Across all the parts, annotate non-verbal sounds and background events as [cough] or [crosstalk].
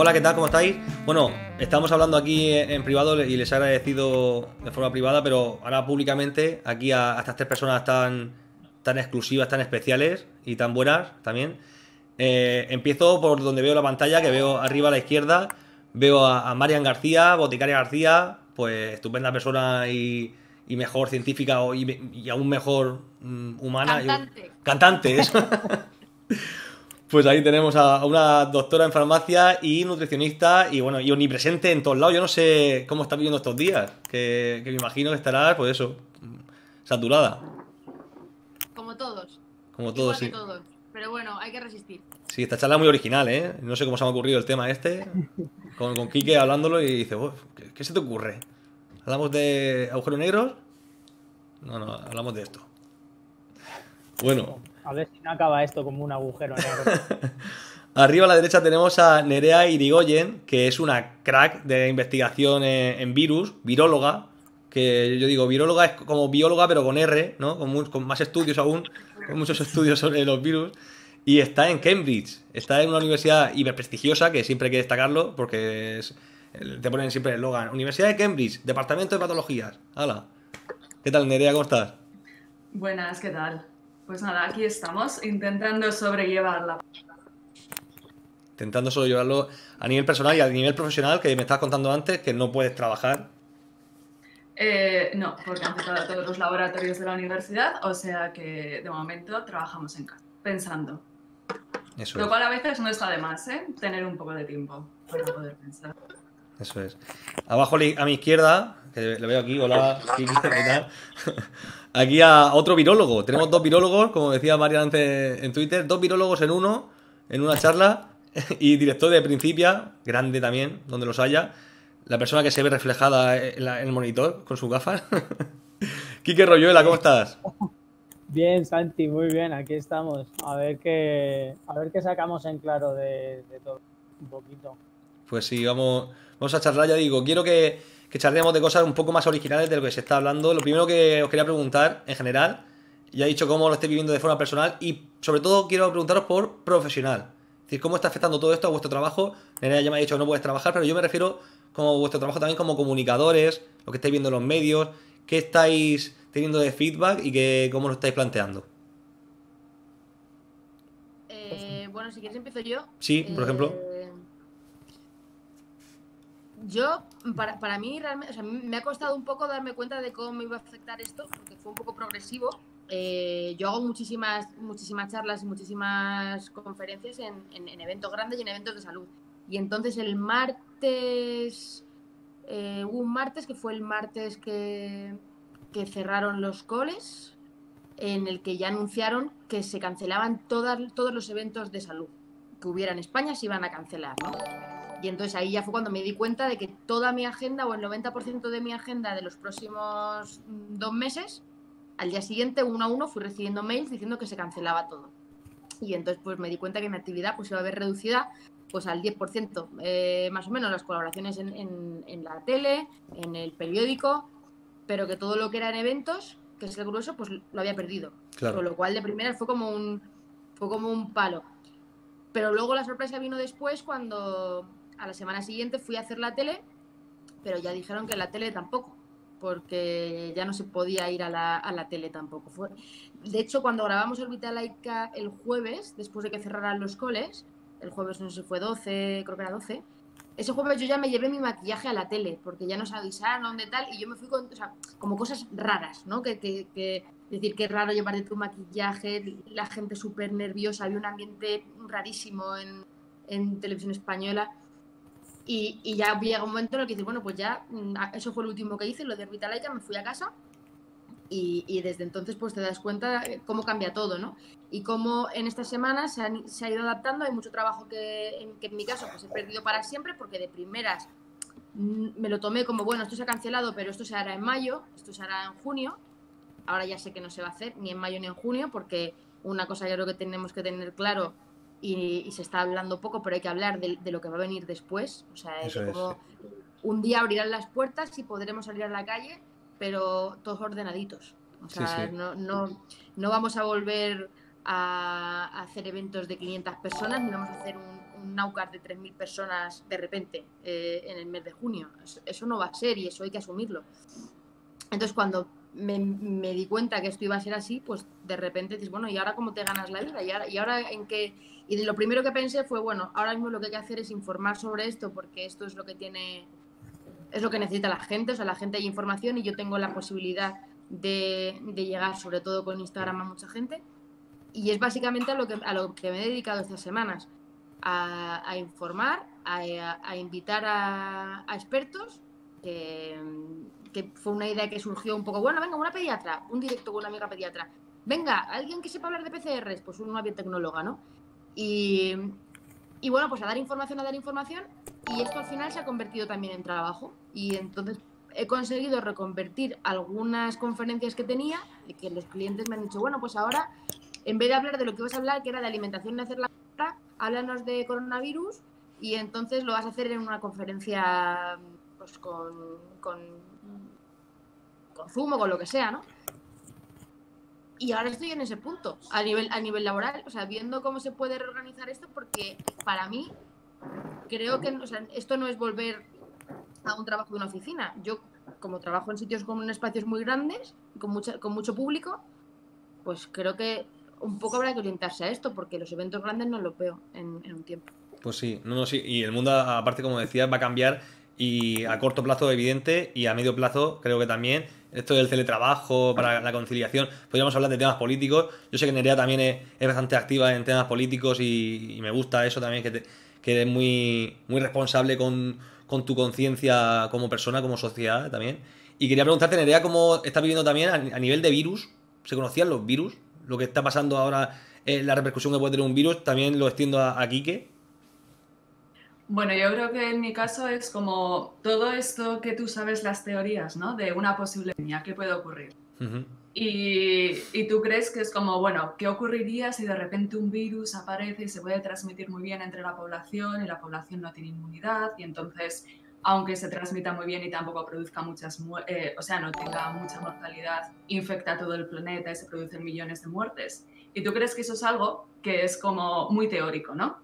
Hola, ¿qué tal? ¿Cómo estáis? Bueno, estamos hablando aquí en privado y les he agradecido de forma privada, pero ahora públicamente aquí a, estas tres personas tan, tan exclusivas, tan especiales y tan buenas también. Eh, empiezo por donde veo la pantalla, que veo arriba a la izquierda, veo a, Marian García, Boticaria García, pues estupenda persona y, mejor científica y, aún mejor mm, humana. Cantante. cantante, eso. [laughs] Pues ahí tenemos a una doctora en farmacia y nutricionista y bueno, y omnipresente en todos lados. Yo no sé cómo está viviendo estos días, que, me imagino que estará, pues eso, saturada. Como todos. Como todos, sí. todos. Pero bueno, hay que resistir. Sí, esta charla es muy original, ¿eh? No sé cómo se me ha ocurrido el tema este, con, con Quique hablándolo y dice, ¿qué, ¿qué se te ocurre? ¿Hablamos de agujeros negros? No, no, hablamos de esto. Bueno, a ver si no acaba esto como un agujero negro. [laughs] Arriba a la derecha tenemos a Nerea Irigoyen, que es una crack de investigación en, virus, viróloga, que yo digo, viróloga es como bióloga pero con R, ¿no? Con, más estudios aún, con muchos [laughs] estudios sobre los virus. Y está en Cambridge, está en una universidad hiperprestigiosa, que siempre hay que destacarlo, porque te ponen siempre el logan. Universidad de Cambridge, Departamento de Patologías. Hala. ¿Qué tal, Nerea? ¿Cómo estás? Buenas, ¿qué tal? Pues nada, aquí estamos intentando sobrellevarla. Intentando sobrellevarlo a nivel personal y a nivel profesional, que me estabas contando antes que no puedes trabajar. Eh, no, porque han cerrado todos los laboratorios de la universidad, o sea que de momento trabajamos en casa, pensando. Eso Lo cual a veces no está de más, ¿eh? Tener un poco de tiempo para poder pensar. Eso es. Abajo a mi izquierda, que le veo aquí, hola, ¿qué tal? [laughs] aquí a otro virólogo. Tenemos dos virólogos, como decía María antes en Twitter, dos virólogos en uno, en una charla, [laughs] y director de Principia, grande también, donde los haya. La persona que se ve reflejada en, el monitor con sus gafas. [laughs] Quique Royuela, ¿cómo estás? Bien, Santi, muy bien, aquí estamos. A ver qué, a ver qué sacamos en claro de, todo, un poquito. Pues sí, vamos, vamos a charlar, ya digo, quiero que, que charlemos de cosas un poco más originales de lo que se está hablando. Lo primero que os quería preguntar, en general, ya he dicho cómo lo estáis viviendo de forma personal y sobre todo quiero preguntaros por profesional. Es decir, cómo está afectando todo esto a vuestro trabajo. Nerea ya me ha dicho que no puedes trabajar, pero yo me refiero como vuestro trabajo también como comunicadores, lo que estáis viendo en los medios, qué estáis teniendo de feedback y que, cómo lo estáis planteando. Eh, bueno, si quieres empiezo yo. Sí, por ejemplo. Yo, para, para mí, realmente, me ha costado un poco darme cuenta de cómo me iba a afectar esto, porque fue un poco progresivo. Eh, yo hago muchísimas, muchísimas charlas y muchísimas conferencias en, en, eventos grandes y en eventos de salud. Y entonces el martes, eh, hubo un martes que fue el martes que, que cerraron los coles, en el que ya anunciaron que se cancelaban todas, todos los eventos de salud que hubiera en España, se iban a cancelar. ¿no? Y entonces ahí ya fue cuando me di cuenta de que toda mi agenda o el 90% de mi agenda de los próximos mm, dos meses, al día siguiente, uno a uno, fui recibiendo mails diciendo que se cancelaba todo. Y entonces pues me di cuenta que mi actividad pues iba a ver reducida pues al 10%, eh, más o menos las colaboraciones en, en, la tele, en el periódico, pero que todo lo que era en eventos, que es el grueso, pues lo había perdido. Con lo cual de primera fue como un, fue como un palo. Pero luego la sorpresa vino después cuando a la semana siguiente fui a hacer la tele, pero ya dijeron que la tele tampoco, porque ya no se podía ir a la, a la tele tampoco. Fue, de hecho, cuando grabamos Laica el jueves, después de que cerraran los coles, el jueves no sé si fue 12, creo que era 12, ese jueves yo ya me llevé mi maquillaje a la tele, porque ya nos avisaron dónde tal, y yo me fui con, o sea, como cosas raras, ¿no? Que, que, que decir que es raro llevarte tu maquillaje, la gente súper nerviosa, había un ambiente rarísimo en, en televisión española. Y, y, ya llega un momento en el que dices, bueno, pues ya, mm, eso fue lo último que hice, lo de Vitalaika, me fui a casa y, y, desde entonces pues te das cuenta cómo cambia todo, ¿no? Y cómo en estas semanas se, se ha ido adaptando, hay mucho trabajo que en, que en mi caso pues he perdido para siempre porque de primeras mm, me lo tomé como, bueno, esto se ha cancelado, pero esto se hará en mayo, esto se hará en junio, ahora ya sé que no se va a hacer ni en mayo ni en junio porque una cosa yo creo que tenemos que tener claro y, se está hablando poco, pero hay que hablar de, lo que va a venir después. O sea, es como un día abrirán las puertas y podremos salir a la calle, pero todos ordenaditos. O sea, No, no, no, vamos a volver a, hacer eventos de 500 personas, ni vamos a hacer un, un Naucar de 3.000 personas de repente eh, en el mes de junio. Eso, no va a ser y eso hay que asumirlo. Entonces, cuando me, di cuenta que esto iba a ser así, pues de repente dices, bueno, ¿y ahora cómo te ganas la vida? ¿Y ahora, y ahora en qué? Y lo primero que pensé fue, bueno, ahora mismo lo que hay que hacer es informar sobre esto, porque esto es lo que tiene, es lo que necesita la gente, o sea, la gente hay información y yo tengo la posibilidad de, de llegar, sobre todo con Instagram, a mucha gente y es básicamente a lo que, a lo que me he dedicado estas semanas, a, informar, a, invitar a, expertos, que, fue una idea que surgió un poco, bueno, venga, una pediatra, un directo con una amiga pediatra, venga, alguien que sepa hablar de PCRs, pues una biotecnóloga, ¿no? Y, y bueno, pues a dar información, a dar información, y esto al final se ha convertido también en trabajo, y entonces he conseguido reconvertir algunas conferencias que tenía, y que los clientes me han dicho, bueno, pues ahora en vez de hablar de lo que vas a hablar, que era de alimentación y hacer la háblanos de coronavirus y entonces lo vas a hacer en una conferencia pues, con, con Zoom o con lo que sea, ¿no? Y ahora estoy en ese punto, a nivel, a nivel laboral, o sea, viendo cómo se puede reorganizar esto, porque para mí creo que esto no es volver a un trabajo de una oficina. Yo, como trabajo en sitios con espacios muy grandes, con, mucha, con mucho público, pues creo que un poco habrá que orientarse a esto, porque los eventos grandes no los veo en, un tiempo. Pues sí, no, no, sí. Y el mundo, aparte, como decías, va a cambiar y a corto plazo, evidente, y a medio plazo, creo que también. Esto del teletrabajo, para la conciliación, podríamos hablar de temas políticos. Yo sé que Nerea también es, bastante activa en temas políticos y, me gusta eso también, que, que eres muy, muy responsable con, tu conciencia como persona, como sociedad también. Y quería preguntarte, Nerea, cómo estás viviendo también a nivel de virus. ¿Se conocían los virus? lo que está pasando ahora, la repercusión que puede tener un virus, también lo extiendo a Quique. Bueno, yo creo que en mi caso es como todo esto que tú sabes, las teorías, ¿no? De una posible epidemia, ¿qué puede ocurrir? y, y, tú crees que es como, bueno, ¿qué ocurriría si de repente un virus aparece y se puede transmitir muy bien entre la población y la población no tiene inmunidad y entonces aunque se transmita muy bien y tampoco produzca muchas, eh, o sea, no tenga mucha mortalidad, infecta todo el planeta y se producen millones de muertes. Y tú crees que eso es algo que es como muy teórico, ¿no?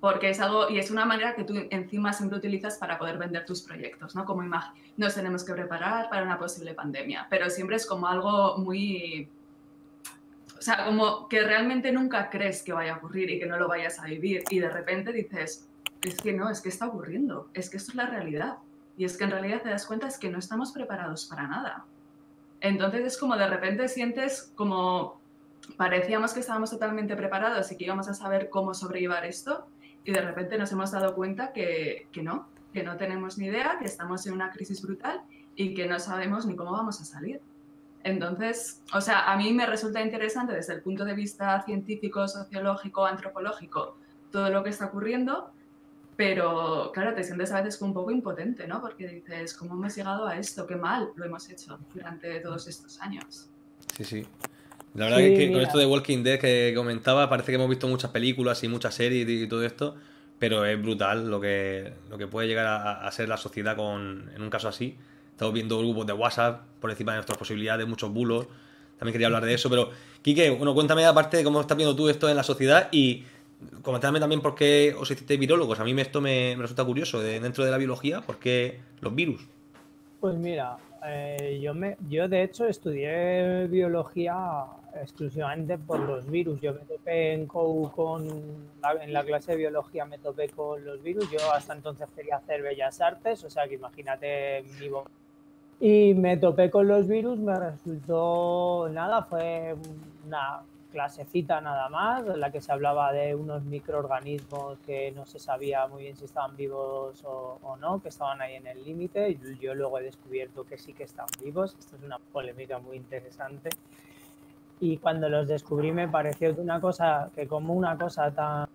Porque es algo, y es una manera que tú encima siempre utilizas para poder vender tus proyectos, ¿no? Como imagen, nos tenemos que preparar para una posible pandemia, pero siempre es como algo muy, o sea, como que realmente nunca crees que vaya a ocurrir y que no lo vayas a vivir y de repente dices, es que no, es que está ocurriendo, es que esto es la realidad. Y es que en realidad te das cuenta es que no estamos preparados para nada. Entonces es como de repente sientes como parecíamos que estábamos totalmente preparados y que íbamos a saber cómo sobrellevar esto y de repente nos hemos dado cuenta que, que no, que no tenemos ni idea, que estamos en una crisis brutal y que no sabemos ni cómo vamos a salir. Entonces, o sea, a mí me resulta interesante desde el punto de vista científico, sociológico, antropológico, todo lo que está ocurriendo, pero claro, te sientes a veces un poco impotente, ¿no? Porque dices, ¿cómo hemos llegado a esto? Qué mal lo hemos hecho durante todos estos años. Sí, sí. La verdad es que con esto de Walking Dead que comentaba, parece que hemos visto muchas películas y muchas series y todo esto, pero es brutal lo que, lo que puede llegar a, ser la sociedad con, en un caso así. Estamos viendo grupos de WhatsApp por encima de nuestras posibilidades, muchos bulos. También quería hablar de eso, pero Quique, bueno, cuéntame aparte de cómo estás viendo tú esto en la sociedad y Comentadme también por qué os hiciste virólogos. A mí esto me, resulta curioso. dentro de la biología, ¿por qué los virus? Pues mira, eh, yo, me, yo de hecho estudié biología exclusivamente por los virus. Yo me topé en con en la clase de biología me topé con los virus. Yo hasta entonces quería hacer bellas artes, o sea que imagínate mi y me topé con los virus, me resultó nada, fue una clasecita nada más, en la que se hablaba de unos microorganismos que no se sabía muy bien si estaban vivos o, no, que estaban ahí en el límite. Yo, yo luego he descubierto que sí que están vivos. Esto es una polémica muy interesante. Y cuando los descubrí me pareció una cosa que como una cosa tan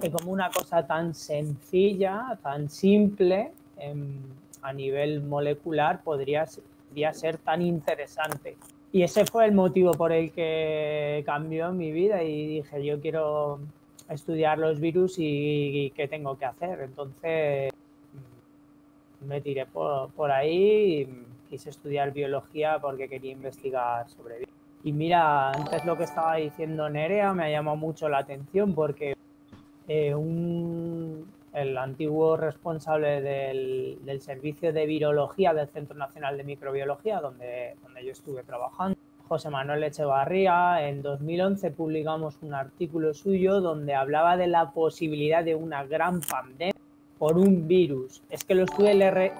que como una cosa tan sencilla, tan simple em, a nivel molecular podría, podría ser tan interesante y ese fue el motivo por el que cambió mi vida y dije, yo quiero estudiar los virus y, qué tengo que hacer. Entonces mm, me tiré por, ahí y quise estudiar biología porque quería investigar sobre virus. Y mira, antes lo que estaba diciendo Nerea me ha llamado mucho la atención porque eh, un, el antiguo responsable del, del, servicio de virología del Centro Nacional de Microbiología, donde, donde yo estuve trabajando, José Manuel Echevarría, en 2011 publicamos un artículo suyo donde hablaba de la posibilidad de una gran pandemia por un virus. Es que lo estuve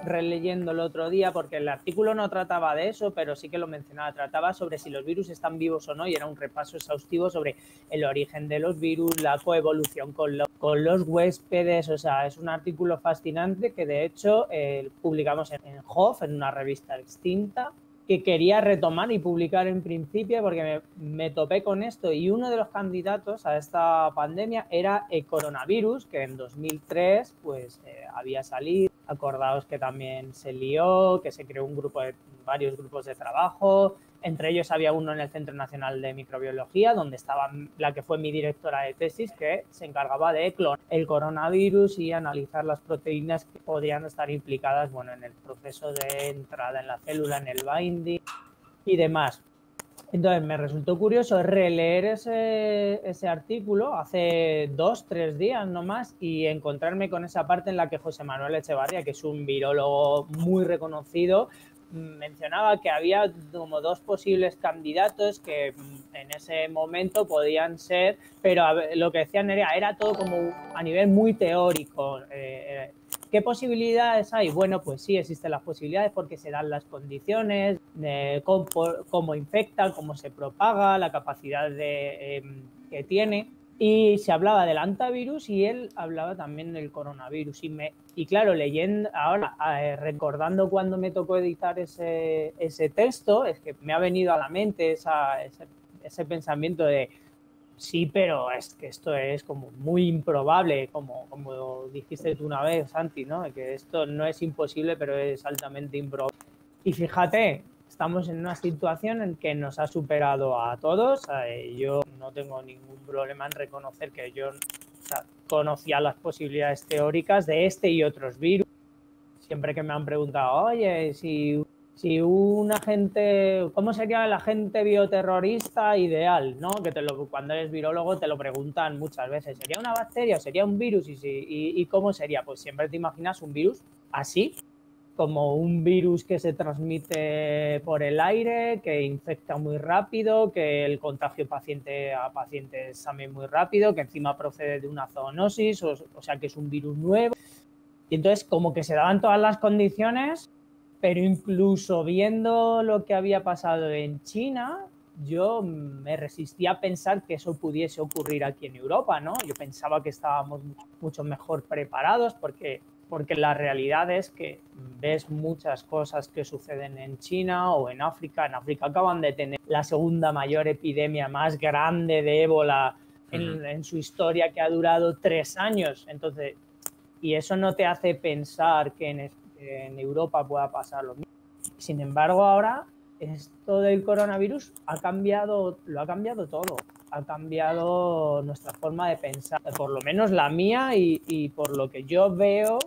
releyendo el otro día porque el artículo no trataba de eso, pero sí que lo mencionaba. Trataba sobre si los virus están vivos o no y era un repaso exhaustivo sobre el origen de los virus, la coevolución con, los huéspedes. O sea, es un artículo fascinante que de hecho eh, publicamos en, en HOF, en una revista extinta que quería retomar y publicar en principio porque me, topé con esto y uno de los candidatos a esta pandemia era el coronavirus que en 2003 pues eh, había salido. Acordaos que también se lió que se creó un grupo de varios grupos de trabajo entre ellos había uno en el Centro Nacional de Microbiología, donde estaba la que fue mi directora de tesis, que se encargaba de clonar el coronavirus y analizar las proteínas que podrían estar implicadas bueno, en el proceso de entrada en la célula, en el binding y demás. Entonces me resultó curioso releer ese, ese, artículo hace dos, tres días nomás y encontrarme con esa parte en la que José Manuel Echevarría, que es un virólogo muy reconocido, mencionaba que había como dos posibles candidatos que mm, en ese momento podían ser, pero lo que decía Nerea era todo como a nivel muy teórico. Eh, eh, ¿Qué posibilidades hay? Bueno, pues sí, existen las posibilidades porque se dan las condiciones, de cómo, cómo infecta, cómo se propaga, la capacidad de, em, que tiene y se hablaba del antivirus y él hablaba también del coronavirus. Y, me, y claro, leyendo, ahora eh, recordando cuando me tocó editar ese, ese, texto, es que me ha venido a la mente esa, ese, ese, pensamiento de, sí, pero es que esto es como muy improbable, como, como dijiste tú una vez, Santi, ¿no? que esto no es imposible, pero es altamente improbable. Y fíjate, estamos en una situación en que nos ha superado a todos. Eh, yo no tengo ningún problema en reconocer que yo conocía las posibilidades teóricas de este y otros virus. Siempre que me han preguntado, oye, si, si un agente, ¿cómo sería el agente bioterrorista ideal? ¿no? Que te lo, cuando eres virólogo te lo preguntan muchas veces. ¿Sería una bacteria o sería un virus? ¿Y, y, y cómo sería? Pues siempre te imaginas un virus así, como un virus que se transmite por el aire, que infecta muy rápido, que el contagio paciente a paciente es también muy rápido, que encima procede de una zoonosis, o, sea que es un virus nuevo. Y entonces como que se daban todas las condiciones, pero incluso viendo lo que había pasado en China, yo me resistía a pensar que eso pudiese ocurrir aquí en Europa, ¿no? Yo pensaba que estábamos mucho mejor preparados porque porque la realidad es que ves muchas cosas que suceden en China o en África. En África acaban de tener la segunda mayor epidemia más grande de ébola en, su historia que ha durado tres años. Entonces, y eso no te hace pensar que en, en Europa pueda pasar lo mismo. Sin embargo, ahora esto del coronavirus ha cambiado, lo ha cambiado todo ha cambiado nuestra forma de pensar, por lo menos la mía y, por lo que yo veo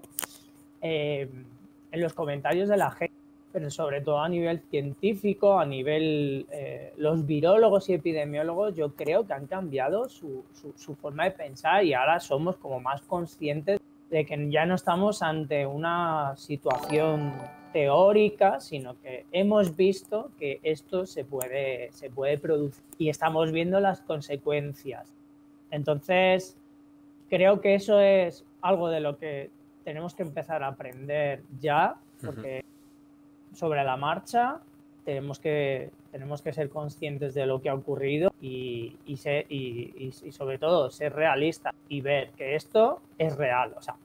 eh, en los comentarios de la gente, pero sobre todo a nivel científico, a nivel eh, los virólogos y epidemiólogos, yo creo que han cambiado su, su forma de pensar y ahora somos como más conscientes de que ya no estamos ante una situación teórica, sino que hemos visto que esto se puede, se puede producir y estamos viendo las consecuencias. Entonces, creo que eso es algo de lo que tenemos que empezar a aprender ya, porque sobre la marcha tenemos que, tenemos que ser conscientes de lo que ha ocurrido y, y, y, y sobre todo ser realistas y ver que esto es real. O sea,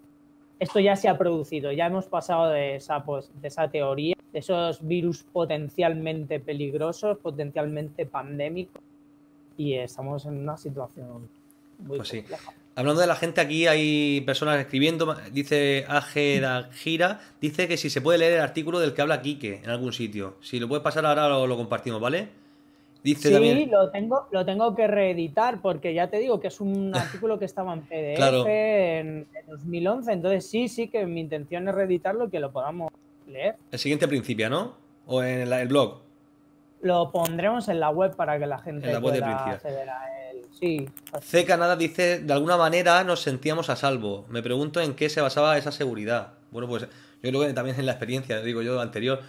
esto ya se ha producido, ya hemos pasado de esa, pues, de esa teoría, de esos virus potencialmente peligrosos, potencialmente pandémicos, y estamos en una situación muy pues compleja. Hablando de la gente, aquí hay personas escribiendo, dice AG Gira, dice que si se puede leer el artículo del que habla Quique en algún sitio. Si lo puedes pasar ahora lo compartimos, ¿vale? sí, lo tengo, lo tengo que reeditar porque ya te digo que es un [laughs] artículo que estaba en PDF en, 2011, entonces sí, sí que mi intención es reeditarlo y que lo podamos leer. El siguiente principio, ¿no? ¿O en el blog? Lo pondremos en la web para que la gente En la web de pueda acceder a él. Sí. C. Canadá dice, de alguna manera nos sentíamos a salvo. Me pregunto en qué se basaba esa seguridad. Bueno, pues yo creo que también en la experiencia, digo yo, anterior.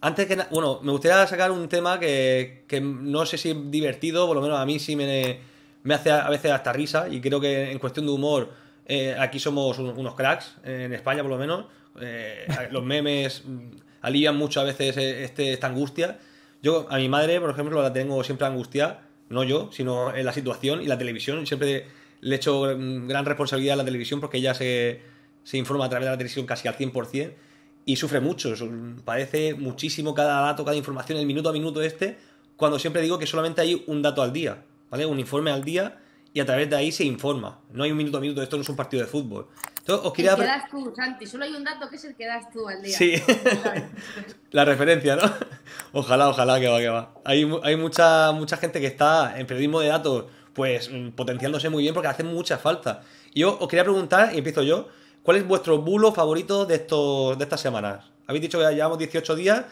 Antes que nada, bueno, me gustaría sacar un tema que, que no sé si es divertido, por lo menos a mí sí me, me hace a veces hasta risa, y creo que en cuestión de humor, eh, aquí somos un- unos cracks, en España por lo menos. Eh, los memes mm, alivian mucho a veces eh, este, esta angustia. Yo, a mi madre, por ejemplo, la tengo siempre angustiada, no yo, sino en la situación y la televisión. Siempre le echo gran responsabilidad a la televisión porque ella se, se informa a través de la televisión casi al 100% y sufre mucho. Padece muchísimo cada dato, cada información, el minuto a minuto este, cuando siempre digo que solamente hay un dato al día, ¿vale? Un informe al día y a través de ahí se informa. No hay un minuto a minuto, esto no es un partido de fútbol. Entonces, os quería... El que das tú, Santi. Solo hay un dato que es el que das tú al día. Sí. [laughs] [laughs] La referencia, ¿no? Ojalá, ojalá que va, que va. Hay, hay mucha, mucha gente que está en periodismo de datos, pues mm, potenciándose muy bien porque hace mucha falta. Y yo os quería preguntar, y empiezo yo, ¿cuál es vuestro bulo favorito de, estos, de estas semanas? Habéis dicho que ya llevamos 18 días.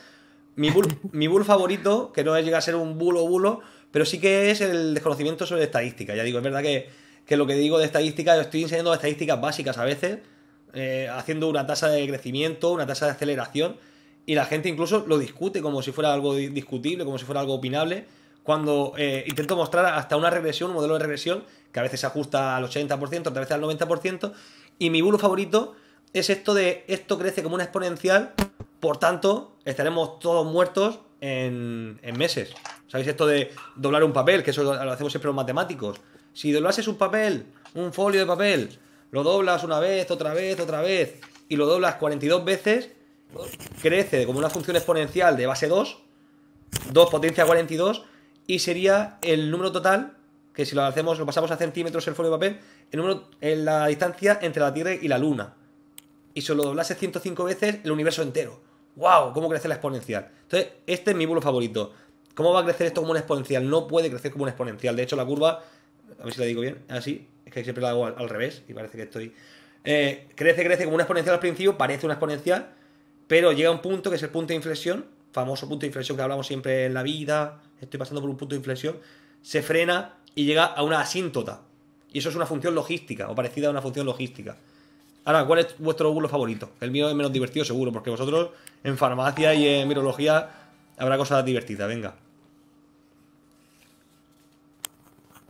Mi bulo, [laughs] mi bulo favorito, que no llega a ser un bulo bulo, pero sí que es el desconocimiento sobre estadística. Ya digo, es verdad que, que lo que digo de estadística, yo estoy enseñando estadísticas básicas a veces, eh, haciendo una tasa de crecimiento, una tasa de aceleración, y la gente incluso lo discute como si fuera algo di- discutible, como si fuera algo opinable, cuando eh, intento mostrar hasta una regresión, un modelo de regresión, que a veces se ajusta al 80%, otras veces al 90%, y mi bulo favorito es esto de esto crece como una exponencial, por tanto, estaremos todos muertos en, en meses. ¿Sabéis esto de doblar un papel? Que eso lo hacemos siempre los matemáticos. Si doblases un papel, un folio de papel, lo doblas una vez, otra vez, otra vez, y lo doblas 42 veces, crece como una función exponencial de base 2, 2 potencia 42, y sería el número total, que si lo hacemos, lo pasamos a centímetros el folio de papel, el número, en la distancia entre la Tierra y la Luna. Y si lo doblase 105 veces, el universo entero. ¡Wow! ¿Cómo crece la exponencial? Entonces, este es mi bulo favorito. ¿Cómo va a crecer esto como una exponencial? No puede crecer como una exponencial. De hecho, la curva, a ver si la digo bien, así, es que siempre la hago al, revés y parece que estoy... Eh, crece, crece como una exponencial al principio, parece una exponencial, pero llega un punto que es el punto de inflexión, famoso punto de inflexión que hablamos siempre en la vida, estoy pasando por un punto de inflexión, se frena y llega a una asíntota. Y eso es una función logística, o parecida a una función logística. Ahora, ¿cuál es vuestro bulo favorito? El mío es menos divertido, seguro, porque vosotros en farmacia y en virología habrá cosas divertidas, venga.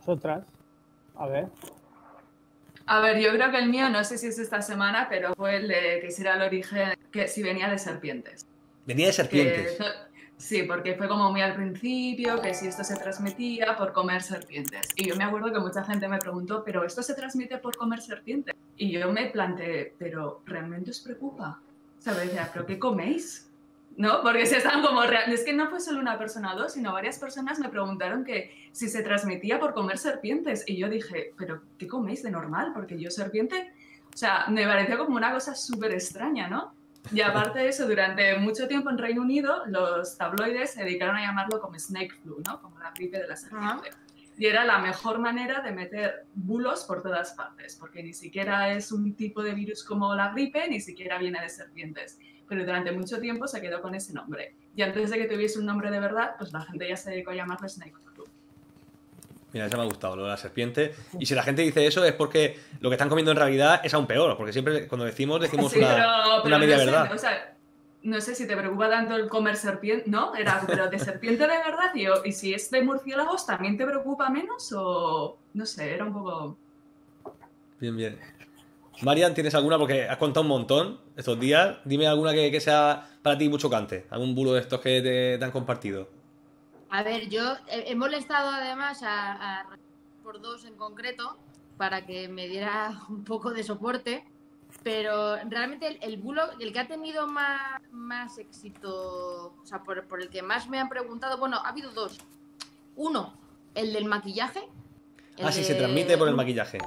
Nosotras. A ver. A ver, yo creo que el mío, no sé si es esta semana, pero fue el de que si era el origen, que si venía de serpientes. Venía de Que- serpientes. sí, porque fue como muy al principio, que si esto se transmitía por comer serpientes. Y yo me acuerdo que mucha gente me preguntó, ¿pero esto se transmite por comer serpientes? Y yo me planteé, ¿pero realmente os preocupa? ¿Sabes? Decía, ¿pero qué coméis? ¿No? Porque si estaban como... real- Es que no fue solo una persona o dos, sino varias personas me preguntaron que si se transmitía por comer serpientes. Y yo dije, ¿pero qué coméis de normal? Porque yo serpiente... O sea, me pareció como una cosa súper extraña, ¿no? Y aparte de eso, durante mucho tiempo en Reino Unido, los tabloides se dedicaron a llamarlo como snake flu, ¿no? Como la gripe de la serpiente. Y era la mejor manera de meter bulos por todas partes, porque ni siquiera es un tipo de virus como la gripe, ni siquiera viene de serpientes. Pero durante mucho tiempo se quedó con ese nombre. Y antes de que tuviese un nombre de verdad, pues la gente ya se dedicó a llamarlo snake flu. Mira, eso me ha gustado, lo de la serpiente. Y si la gente dice eso es porque lo que están comiendo en realidad es aún peor, porque siempre cuando decimos, decimos Sí, una, pero, una pero media no sé, verdad. o sea, no sé si te preocupa tanto el comer serpiente, ¿no? Era, pero de serpiente de verdad, y, y si es de murciélagos, ¿también te preocupa menos? O no sé, era un poco... Bien, bien. Marian, ¿tienes alguna? Porque has contado un montón estos días. Dime alguna que, que sea para ti muy chocante. Algún bulo de estos que te, te han compartido. A ver, yo he, he molestado además a, a por dos en concreto para que me diera [laughs] un poco de soporte, pero realmente el, el bulo, el que ha tenido más, más éxito, o sea, por, por el que más me han preguntado, bueno, ha habido dos. Uno, el del maquillaje. el Ah, sí, se transmite por el maquillaje.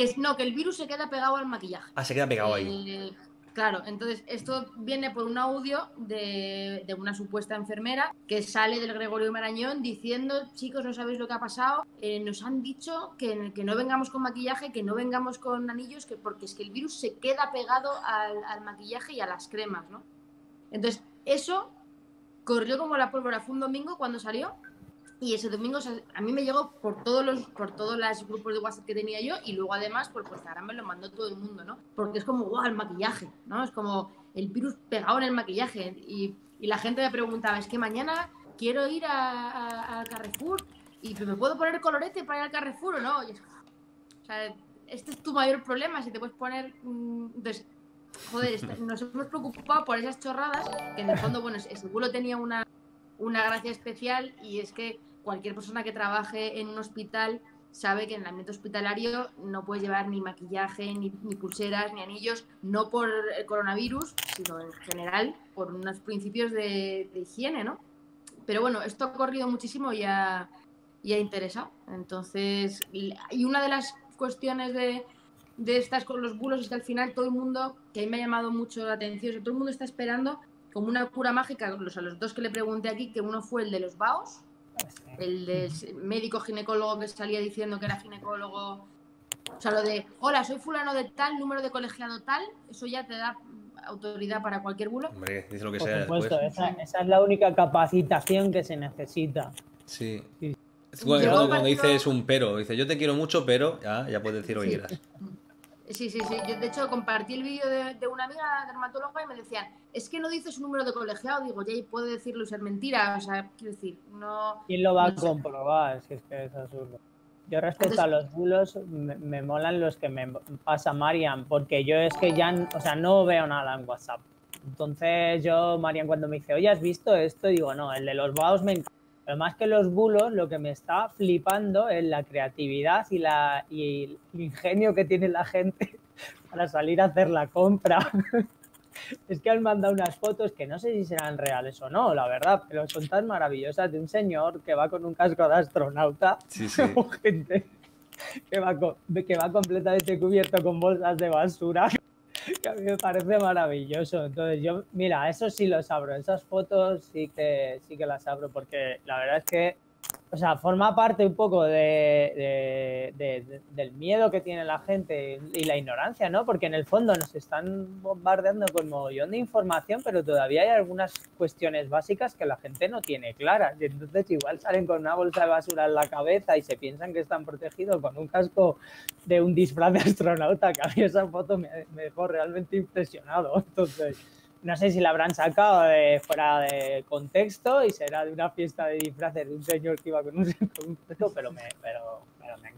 Que no, que el virus se queda pegado al maquillaje. Ah, se queda pegado ahí. Eh, claro, entonces esto viene por un audio de, de una supuesta enfermera que sale del Gregorio Marañón diciendo, chicos, no sabéis lo que ha pasado, eh, nos han dicho que, que no vengamos con maquillaje, que no vengamos con anillos, que porque es que el virus se queda pegado al, al maquillaje y a las cremas, ¿no? Entonces, eso corrió como la pólvora. Fue un domingo cuando salió y ese domingo a mí me llegó por todos los por todos los grupos de WhatsApp que tenía yo y luego además por Instagram me lo mandó todo el mundo, ¿no? Porque es como, wow, el maquillaje, ¿no? Es como el virus pegado en el maquillaje y, y la gente me preguntaba, es que mañana quiero ir a, Carrefour y me puedo poner colorete para ir al Carrefour o no. o sea, este es tu mayor problema, si te puedes poner... Mm, entonces, joder, [laughs] nos hemos preocupado por esas chorradas, que en el fondo, bueno, seguro tenía una, una gracia especial y es que cualquier persona que trabaje en un hospital sabe que en el ambiente hospitalario no puedes llevar ni maquillaje, ni, pulseras, ni anillos, no por el coronavirus, sino en general por unos principios de, higiene, ¿no? Pero bueno, esto ha corrido muchísimo y ha, y ha interesado. Entonces, y una de las cuestiones de, de estas con los bulos es que al final todo el mundo, que a mí me ha llamado mucho la atención, todo el mundo está esperando como una cura mágica, los, a los dos que le pregunté aquí, que uno fue el de los baos, el del médico ginecólogo que salía diciendo que era ginecólogo. O sea, lo de, hola, soy fulano de tal, número de colegiado tal, eso ya te da autoridad para cualquier bulo. Hombre, dice lo que Por sea. Supuesto, esa, esa, es la única capacitación que se necesita. Sí. Cuando, cuando, dices un pero, dice yo te quiero mucho, pero ya, ya puedes decir lo que quieras. [laughs] Sí, sí, sí. Yo, de hecho, compartí el vídeo de, una amiga dermatóloga y me decían, es que no dices un número de colegiado. Digo, ya puedo decirlo y ser mentira. O sea, quiero decir, no. ¿Quién lo va a comprobar? Es que es, que es absurdo. Yo respecto a los bulos, me, molan los que me pasa Marian, porque yo es que ya, o sea, no veo nada en WhatsApp. Entonces yo, Marian, cuando me dice, oye, ¿has visto esto? Digo, no, el de los baos me encanta pero más que los bulos, lo que me está flipando es la creatividad y, la, y el ingenio que tiene la gente [laughs] para salir a hacer la compra. [laughs] es que han mandado unas fotos que no sé si serán reales o no, la verdad, pero son tan maravillosas de un señor que va con un casco de astronauta sí, [laughs] sí. gente que va, que va completamente cubierto con bolsas de basura [laughs] que a mí me parece maravilloso. Entonces yo, mira, eso sí los abro, esas fotos sí que, sí que las abro porque la verdad es que o sea, forma parte un poco de, del miedo que tiene la gente y la ignorancia, ¿no? Porque en el fondo nos están bombardeando con mogollón de información, pero todavía hay algunas cuestiones básicas que la gente no tiene claras. Y entonces igual salen con una bolsa de basura en la cabeza y se piensan que están protegidos con un casco de un disfraz de astronauta, que a mí esa foto me, me dejó realmente impresionado. Entonces no sé si la habrán sacado de fuera de contexto y será de una fiesta de disfraces de un señor que iba con un, [laughs] pero pero, pero me...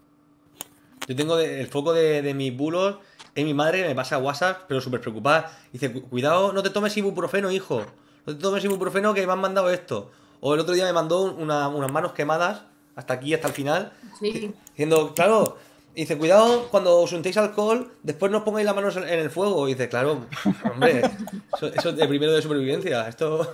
Yo tengo el foco de, de, mis bulos en mi madre, me pasa WhatsApp, pero súper preocupada. Dice, cuidado, no te tomes ibuprofeno, hijo. No te tomes ibuprofeno que me han mandado esto. O el otro día me mandó unas manos quemadas, hasta aquí, hasta el final. Sí. Diciendo, claro, y dice, cuidado, cuando os untéis alcohol, después no os pongáis las manos en el fuego. Y dice, claro, hombre, eso, es de primero de supervivencia. Esto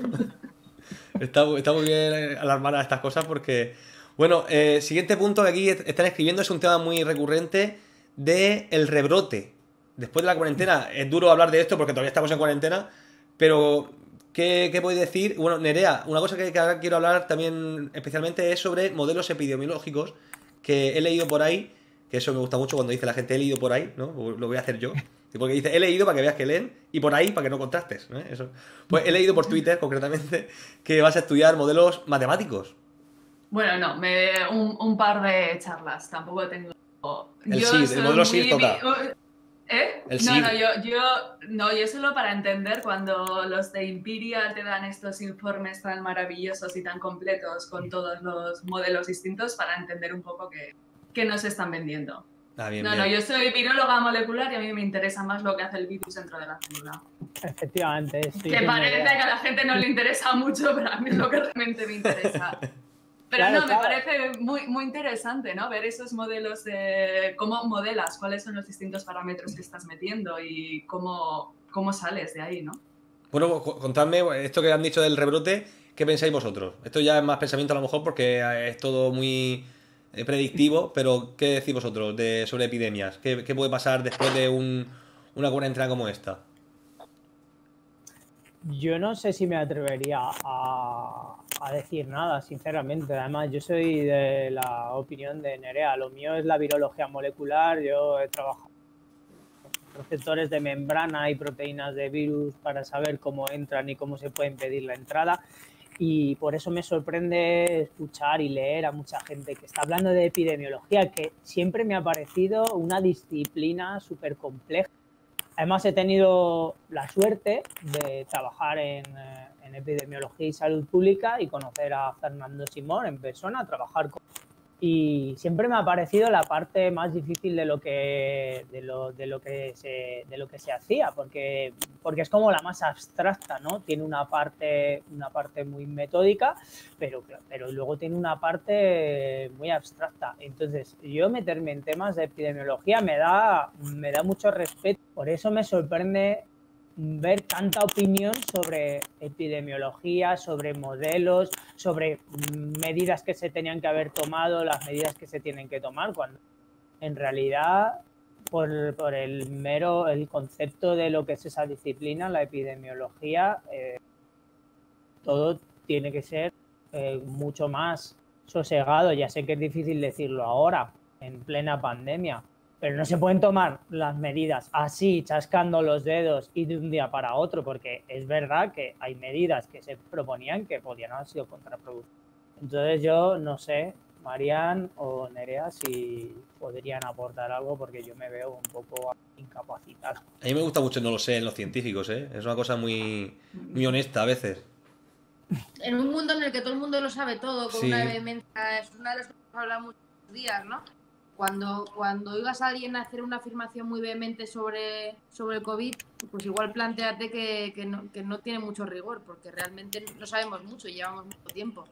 [laughs] está, muy bien alarmar a estas cosas porque... Bueno, eh, siguiente punto que aquí están escribiendo es un tema muy recurrente de el rebrote. Después de la cuarentena, es duro hablar de esto porque todavía estamos en cuarentena, pero ¿qué, qué podéis decir? Bueno, Nerea, una cosa que, que ahora quiero hablar también especialmente es sobre modelos epidemiológicos que he leído por ahí que eso me gusta mucho cuando dice la gente he leído por ahí, ¿no? Lo voy a hacer yo. Porque dice he leído para que veas que leen y por ahí para que no contrastes. ¿no? Eso. Pues he leído por Twitter, [laughs] concretamente, que vas a estudiar modelos matemáticos. Bueno, no, me, un, par de charlas, tampoco tengo... El SID, el modelo SID toca. ¿Eh? no, no, yo, yo, no, yo solo para entender cuando los de Imperial te dan estos informes tan maravillosos y tan completos con todos los modelos distintos para entender un poco que, que nos están vendiendo. Ah, no, no, yo soy viróloga molecular y a mí me interesa más lo que hace el virus dentro de la célula. Efectivamente, sí. Que parece que a la gente no le interesa mucho, pero a mí es lo que realmente me interesa. [laughs] Pero no, me parece muy, muy interesante, ¿no? Ver esos modelos de cómo modelas, cuáles son los distintos parámetros que estás metiendo y cómo, cómo sales de ahí, ¿no? Bueno, contadme esto que han dicho del rebrote, ¿qué pensáis vosotros? Esto ya es más pensamiento a lo mejor porque es todo muy eh, predictivo, pero ¿qué decís vosotros de, sobre epidemias? ¿Qué, puede pasar después de una cuarentena como esta? Yo no sé si me atrevería a, decir nada, sinceramente. Además, yo soy de la opinión de Nerea. Lo mío es la virología molecular. Yo he trabajado con receptores de membrana y proteínas de virus para saber cómo entran y cómo se puede impedir la entrada. Y por eso me sorprende escuchar y leer a mucha gente que está hablando de epidemiología, que siempre me ha parecido una disciplina súper compleja. Además he tenido la suerte de trabajar en, eh, en, epidemiología y salud pública y conocer a Fernando Simón en persona, trabajar con y siempre me ha parecido la parte más difícil de lo que de lo, de lo que se de lo que se hacía porque porque es como la más abstracta no tiene una parte una parte muy metódica pero pero luego tiene una parte muy abstracta. Entonces yo meterme en temas de epidemiología me da me da mucho respeto. Por eso me sorprende ver tanta opinión sobre epidemiología, sobre modelos, sobre medidas que se tenían que haber tomado, las medidas que se tienen que tomar, cuando en realidad por, el mero, el concepto de lo que es esa disciplina, la epidemiología, eh, todo tiene que ser eh, mucho más sosegado. Ya sé que es difícil decirlo ahora, en plena pandemia, pero no se pueden tomar las medidas así, chascando los dedos y de un día para otro, porque es verdad que hay medidas que se proponían que podían haber sido contraproducentes. Entonces yo no sé, Marian o Nerea, si podrían aportar algo, porque yo me veo un poco incapacitado. A mí me gusta mucho, no lo sé, en los científicos, ¿eh? Es una cosa muy, muy honesta a veces. En un mundo en el que todo el mundo lo sabe todo, con una vehemencia, es una de las cosas que hablamos muchos días, ¿no? Cuando, cuando oigas a alguien hacer una afirmación muy vehemente sobre, sobre el COVID, pues igual planteate que, que, no, que no tiene mucho rigor, porque realmente no sabemos mucho, llevamos mucho tiempo.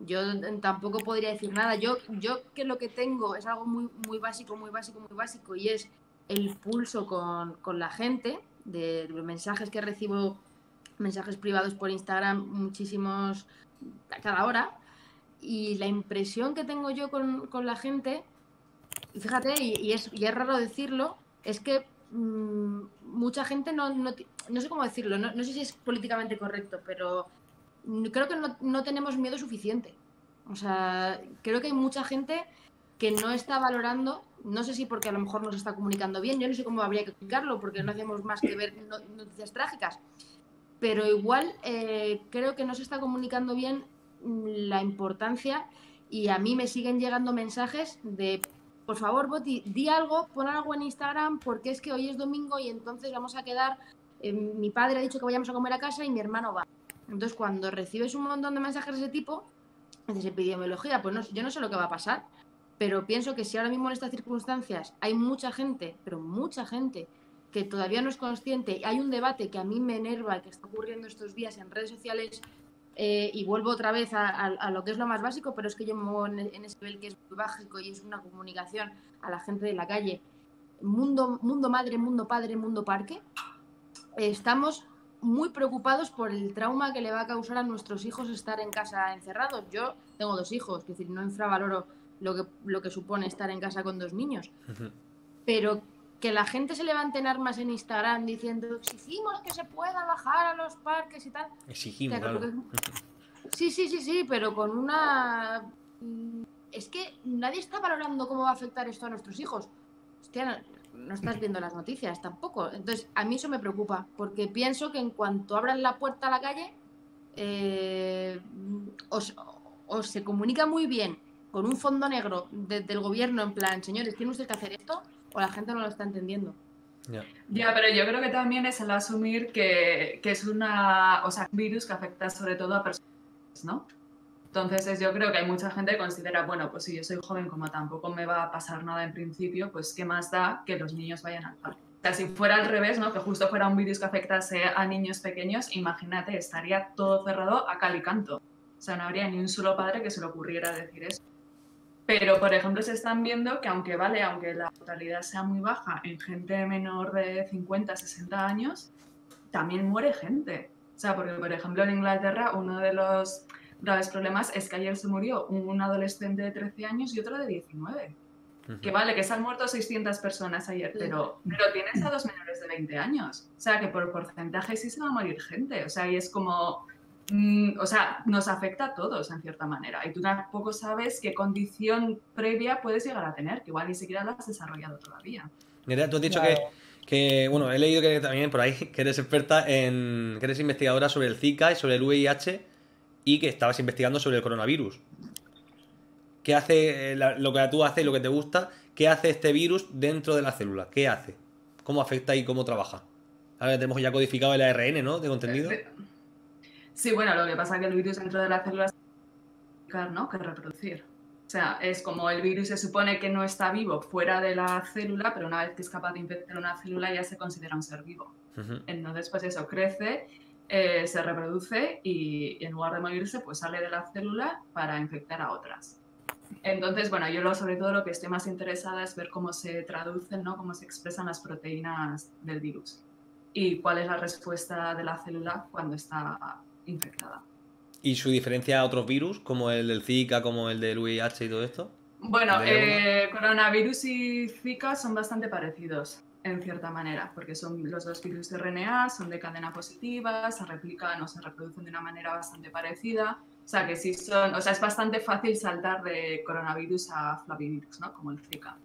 Yo tampoco podría decir nada. Yo, yo que lo que tengo es algo muy, muy básico, muy básico, muy básico, y es el pulso con, con la gente, de los mensajes que recibo, mensajes privados por Instagram, muchísimos a cada hora. Y la impresión que tengo yo con, con la gente fíjate, y, es, y es raro decirlo, es que mm, mucha gente no, no, no, sé cómo decirlo, no, no, sé si es políticamente correcto, pero creo que no, tenemos miedo suficiente. O sea, creo que hay mucha gente que no está valorando, no sé si porque a lo mejor nos está comunicando bien, yo no sé cómo habría que explicarlo, porque no hacemos más que ver noticias trágicas, pero igual eh, creo que no se está comunicando bien la importancia y a mí me siguen llegando mensajes de por favor, Boti, di algo, pon algo en Instagram, porque es que hoy es domingo y entonces vamos a quedar. Eh, mi padre ha dicho que vayamos a comer a casa y mi hermano va. Entonces, cuando recibes un montón de mensajes de ese tipo, dices epidemiología, pues no, yo no sé lo que va a pasar, pero pienso que si ahora mismo en estas circunstancias hay mucha gente, pero mucha gente, que todavía no es consciente, hay un debate que a mí me enerva, que está ocurriendo estos días en redes sociales eh, y vuelvo otra vez a, lo que es lo más básico, pero es que yo me muevo en, ese nivel que es muy básico y es una comunicación a la gente de la calle. Mundo, mundo madre, mundo padre, mundo parque. estamos muy preocupados por el trauma que le va a causar a nuestros hijos estar en casa encerrados. Yo tengo dos hijos, es decir, no infravaloro lo que, lo que supone estar en casa con dos niños. Pero que la gente se levante en armas en Instagram diciendo exigimos que se pueda bajar a los parques y tal. Exigimos, Sí, sí, sí, sí, pero con una... Mm, es que nadie está valorando cómo va a afectar esto a nuestros hijos. Hostia, no, estás viendo las noticias tampoco. Entonces, a mí eso me preocupa, porque pienso que en cuanto abran la puerta a la calle, eh, os, se comunica muy bien con un fondo negro desde el gobierno en plan, señores, tiene usted que hacer esto, o la gente no lo está entendiendo. Ya, pero yo creo que también es el asumir que, que, es una, o sea, un virus que afecta sobre todo a personas, ¿no? Entonces yo creo que hay mucha gente que considera, bueno, pues si yo soy joven, como tampoco me va a pasar nada en principio, pues qué más da que los niños vayan al parque. O sea, si fuera al revés, ¿no? Que justo fuera un virus que afectase a niños pequeños, imagínate, estaría todo cerrado a cal y canto. O sea, no habría ni un solo padre que se le ocurriera decir eso. Pero, por ejemplo, se están viendo que aunque vale, aunque la totalidad sea muy baja en gente menor de 50, 60 años, también muere gente. O sea, porque, por ejemplo, en Inglaterra uno de los graves problemas es que ayer se murió un adolescente de 13 años y otro de 19. Que vale, que se han muerto 600 personas ayer, pero, pero tienes a dos menores de 20 años. O sea, que por porcentaje sí se va a morir gente. O sea, y es como Mm, o sea, nos afecta a todos en cierta manera. Y tú tampoco sabes qué condición previa puedes llegar a tener, que igual ni siquiera la has desarrollado todavía. Mira, tú has dicho que, bueno, he leído que también por ahí [laughs] que eres experta en, que eres investigadora sobre el Zika y sobre el VIH. y que estabas investigando sobre el coronavirus. ¿Qué hace eh, lo que tú haces y lo que te gusta? ¿Qué hace este virus dentro de la célula? ¿Qué hace? ¿Cómo afecta y cómo trabaja? Ahora tenemos ya codificado el ARN, ¿no? De contenido. Sí, bueno, lo que pasa es que el virus dentro de la célula es ¿no? que reproducir. O sea, es como el virus se supone que no está vivo fuera de la célula, pero una vez que es capaz de infectar una célula ya se considera un ser vivo. Entonces, pues eso, crece, eh, se reproduce y, en lugar de morirse, pues sale de la célula para infectar a otras. Entonces, bueno, yo lo, sobre todo lo que estoy más interesada es ver cómo se traducen, ¿no? cómo se expresan las proteínas del virus y cuál es la respuesta de la célula cuando está infectada. ¿Y su diferencia a otros virus, como el del Zika, como el del VIH y todo esto? Bueno, eh, coronavirus y Zika son bastante parecidos, en cierta manera, porque son los dos virus de RNA, son de cadena positiva, se replican o se reproducen de una manera bastante parecida. O sea, que sí son, o sea, es bastante fácil saltar de coronavirus a flavivirus, ¿no? Como el Zika.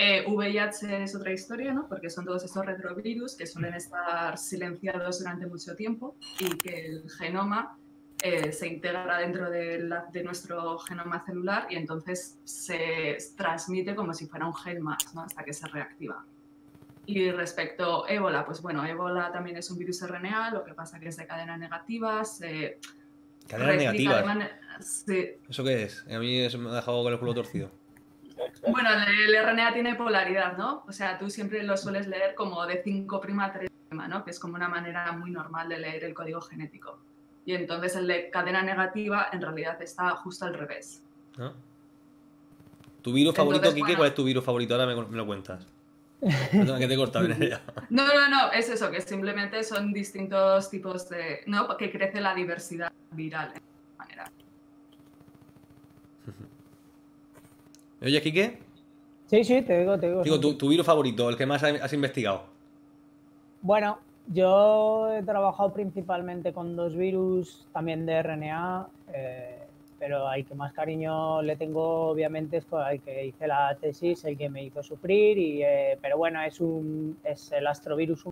Eh, VIH es otra historia, ¿no? Porque son todos estos retrovirus que suelen estar silenciados durante mucho tiempo y que el genoma eh, se integra dentro de, de, nuestro genoma celular y entonces se transmite como si fuera un gen más, ¿no? Hasta que se reactiva. Y respecto a ébola, pues bueno, ébola también es un virus RNA, lo que pasa que es de cadena negativa, se Cadena negativa. ¿Eso qué es? A mí eso me ha dejado con el culo torcido. Bueno, el RNA tiene polaridad, ¿no? O sea, tú siempre lo sueles leer como de 5' a 3', ¿no? Que es como una manera muy normal de leer el código genético. Y entonces el de cadena negativa en realidad está justo al revés. ¿Tu virus favorito, Kike? ¿Cuál es tu virus favorito? Ahora me, lo cuentas. Perdona, que te he cortado, [laughs] No, no, no, es eso, que simplemente son distintos tipos de... ¿no? Que crece la diversidad viral de manera. [laughs] ¿Me oyes, Kike? Sí, sí, te digo, te digo. Digo, tu, virus favorito, el que más has investigado. Bueno, yo he trabajado principalmente con dos virus, también de RNA, eh, pero al que más cariño le tengo, obviamente, es el que hice la tesis, el que me hizo sufrir, y, eh, pero bueno, es, un, es el astrovirus.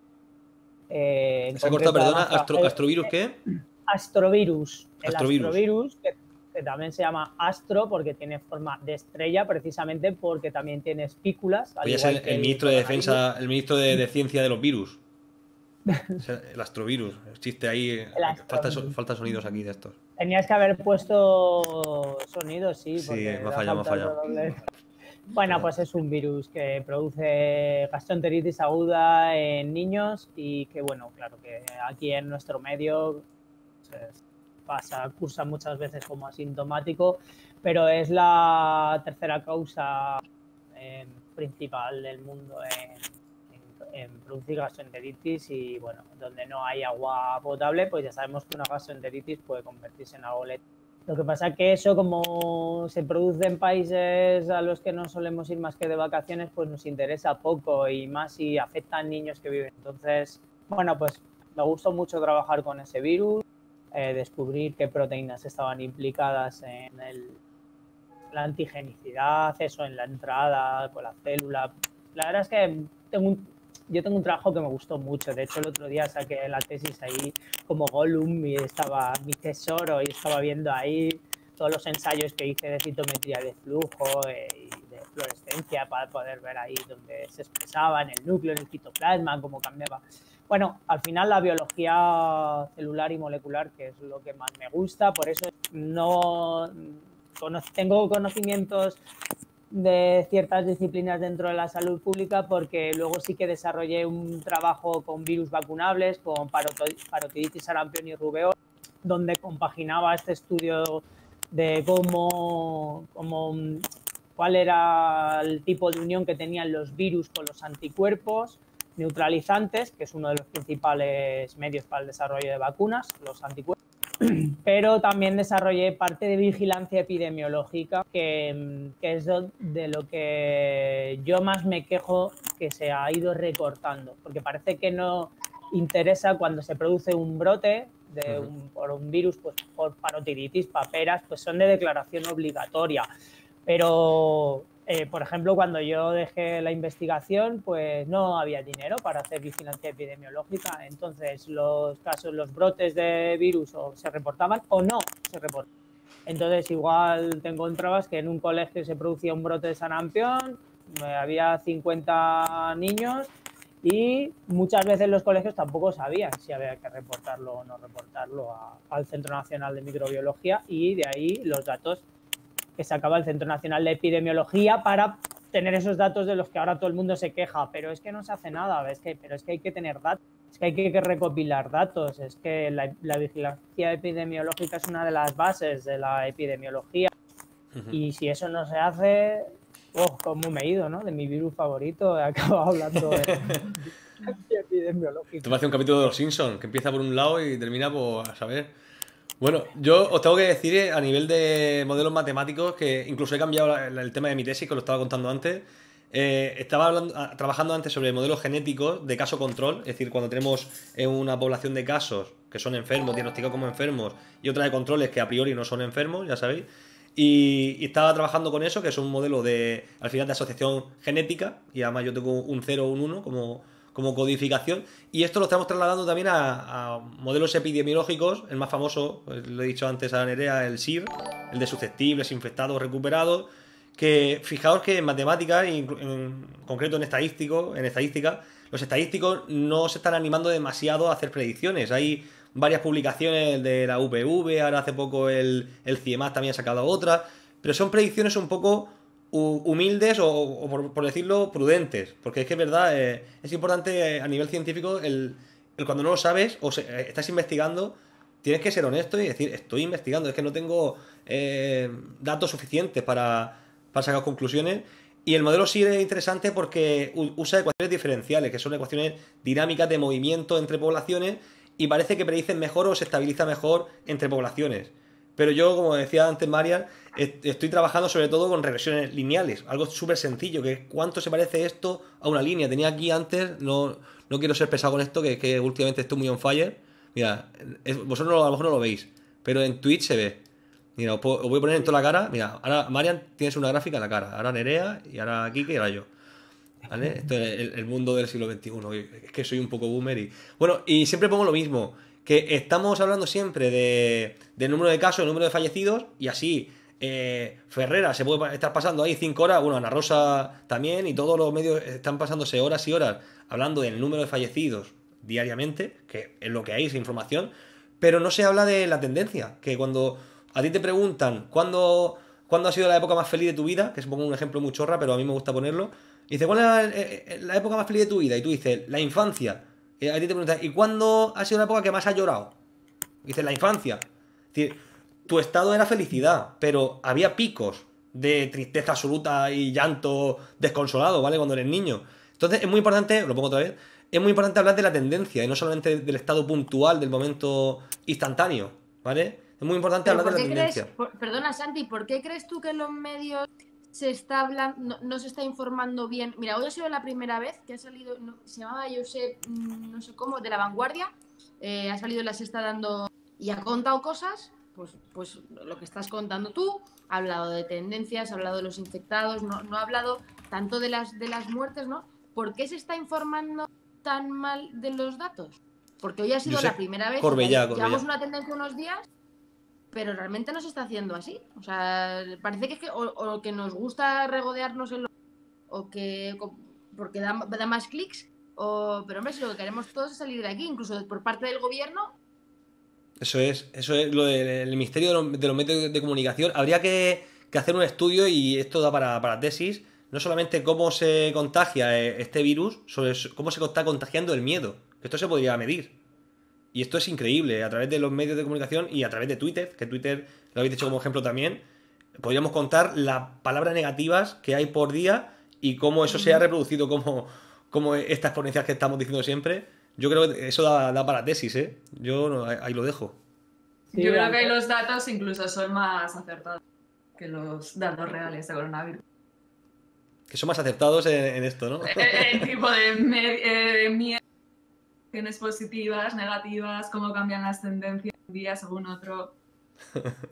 Eh, ¿Se ha cortado, perdona? ¿Astrovirus qué? [clears throat] Astrovirus. El astrovirus, que, también se llama astro porque tiene forma de estrella, precisamente porque también tiene espículas. El, ministro de Defensa, el ministro de, Ciencia de los virus. [laughs] el astrovirus. Existe ahí. Falta, falta, sonidos aquí de estos. Tenías que haber puesto sonidos, sí. Sí, me ha fallado, me ha fallado. [laughs] Bueno, pues es un virus que produce gastroenteritis aguda en niños y que, bueno, claro que aquí en nuestro medio pasa, cursa muchas veces como asintomático, pero es la tercera causa eh, principal del mundo en, en, producir gastroenteritis y bueno, donde no hay agua potable, pues ya sabemos que una gastroenteritis puede convertirse en algo letal. Lo que pasa que eso, como se produce en países a los que no solemos ir más que de vacaciones, pues nos interesa poco y más si afecta a niños que viven. Entonces, bueno, pues me gustó mucho trabajar con ese virus eh, descubrir qué proteínas estaban implicadas en la antigenicidad, eso en la entrada con la célula. La verdad es que tengo yo tengo un trabajo que me gustó mucho. De hecho, el otro día saqué la tesis ahí como Gollum y estaba mi tesoro y estaba viendo ahí todos los ensayos que hice de citometría de flujo eh, fluorescencia para poder ver ahí donde se expresaba en el núcleo, en el citoplasma, cómo cambiaba. Bueno, al final la biología celular y molecular, que es lo que más me gusta, por eso no tengo conocimientos de ciertas disciplinas dentro de la salud pública porque luego sí que desarrollé un trabajo con virus vacunables, con parotiditis, sarampión y rubeola, donde compaginaba este estudio de cómo, cómo, cuál era el tipo de unión que tenían los virus con los anticuerpos, neutralizantes, que es uno de los principales medios para el desarrollo de vacunas, los anticuerpos, [clears throat] pero también desarrollé parte de vigilancia epidemiológica, que, es de lo que yo más me quejo que se ha ido recortando, porque parece que no interesa cuando se produce un brote de por un virus, pues por parotiditis, paperas, pues son de declaración obligatoria. Pero eh, por ejemplo, cuando yo dejé la investigación, pues no había dinero para hacer vigilancia epidemiológica. Entonces, los casos, los brotes de virus o se reportaban o no se reportaban. Entonces, igual te encontrabas que en un colegio se producía un brote de sarampión, eh, había 50 niños y muchas veces los colegios tampoco sabían si había que reportarlo o no reportarlo al Centro Nacional de Microbiología y de ahí los datos que sacaba el Centro Nacional de Epidemiología para tener esos datos de los que ahora todo el mundo se queja, pero es que no se hace nada, es que, pero es que hay que tener datos, es que hay que recopilar datos, es que la, la vigilancia epidemiológica es una de las bases de la epidemiología y si eso no se hace, oh, cómo me he ido, ¿no? De mi virus favorito, he acabado hablando de [laughs] epidemiológica. Esto parece un capítulo de Los Simpsons, que empieza por un lado y termina por, a saber... Bueno, yo os tengo que decir eh, a nivel de modelos matemáticos que incluso he cambiado el tema de mi tesis, que lo estaba contando antes. Eh, estaba hablando, ah, trabajando antes sobre modelos genéticos de caso control, es decir, cuando tenemos eh, una población de casos que son enfermos, diagnosticados como enfermos, y otra de controles que a priori no son enfermos, ya sabéis. Y, estaba trabajando con eso, que es un modelo de, al final, de asociación genética, y además yo tengo un 0 o un 1 como, como codificación. Y esto lo estamos trasladando también a, modelos epidemiológicos, el más famoso, pues, lo he dicho antes a Nerea, el SIR, el de susceptibles, infectados, recuperados, que fijaos que en matemáticas, en concreto en estadístico, en estadística, los estadísticos no se están animando demasiado a hacer predicciones. Hay varias publicaciones de la UPV, ahora hace poco el, el CIEMAS también ha sacado otra, pero son predicciones un poco humildes o, por, decirlo, prudentes, porque es que es verdad, eh, es importante eh, a nivel científico el, cuando no lo sabes o eh, estás investigando, tienes que ser honesto y decir, estoy investigando, es que no tengo datos suficientes para, para sacar conclusiones. Y el modelo sí es interesante porque usa ecuaciones diferenciales, que son ecuaciones dinámicas de movimiento entre poblaciones y parece que predicen mejor o se estabiliza mejor entre poblaciones. Pero yo, como decía antes Marian, estoy trabajando sobre todo con regresiones lineales, algo súper sencillo, que es cuánto se parece esto a una línea. Tenía aquí antes, no, no quiero ser pesado con esto, que, que últimamente estoy muy on fire. Mira, vosotros a lo mejor no lo veis, pero en Twitch se ve. Mira, os, voy a poner en toda la cara. Mira, ahora Marian tienes una gráfica en la cara. Ahora Nerea y ahora Kike y ahora yo. ¿Vale? Esto es el, mundo del siglo XXI. Es que soy un poco boomer y. Bueno, y siempre pongo lo mismo. Que estamos hablando siempre de, del número de casos, del número de fallecidos, y así. Eh, Ferrera se puede estar pasando ahí cinco horas, bueno, Ana Rosa también, y todos los medios están pasándose horas y horas hablando del número de fallecidos diariamente, que es lo que hay, esa información, pero no se habla de la tendencia, que cuando a ti te preguntan cuándo, cuándo ha sido la época más feliz de tu vida, que se pongo un ejemplo muy chorra, pero a mí me gusta ponerlo, y dice, ¿cuál es la, época más feliz de tu vida? Y tú dices, la infancia. Y a ti te preguntan, ¿y cuándo ha sido la época que más has llorado? Dices, la infancia. Es decir, tu estado era felicidad, pero había picos de tristeza absoluta y llanto desconsolado, ¿vale? Cuando eres niño. Entonces es muy importante, lo pongo otra vez, es muy importante hablar de la tendencia y no solamente del estado puntual, del momento instantáneo, ¿vale? Es muy importante hablar de la tendencia. perdona, Santi, ¿por qué crees tú que los medios se está hablando, no, se está informando bien. Mira, hoy ha sido la primera vez que ha salido, se llamaba, sé, mm, no sé cómo, de la vanguardia. Eh, ha salido la sexta dando y ha contado cosas, pues, pues lo que estás contando tú. Ha hablado de tendencias, ha hablado de los infectados, no, no ha hablado tanto de las, de las muertes, ¿no? ¿Por qué se está informando tan mal de los datos? Porque hoy ha sido la primera vez. Corbella, Llevamos una tendencia unos días pero realmente no se está haciendo así. O sea, parece que es que o, que nos gusta regodearnos en lo o que porque da, más clics, o, pero hombre, si lo que queremos todos es salir de aquí, incluso por parte del gobierno. Eso es, eso es lo del misterio de los, medios de comunicación. Habría que, hacer un estudio y esto da para, tesis, no solamente cómo se contagia eh, este virus, sobre cómo se está contagiando el miedo, esto se podría medir. Y esto es increíble, a través de los medios de comunicación y a través de Twitter, que Twitter lo habéis dicho como ejemplo también, podríamos contar las palabras negativas que hay por día y cómo eso se ha reproducido como, como esta exponencial que estamos diciendo siempre. Yo creo que eso da, para tesis, ¿eh? Yo ahí lo dejo. Yo creo que los datos incluso son más acertados que los datos reales de coronavirus. Que son más acertados en, esto, ¿no? [laughs] El, tipo de, miedo positivas, negativas, cómo cambian las tendencias un día según otro.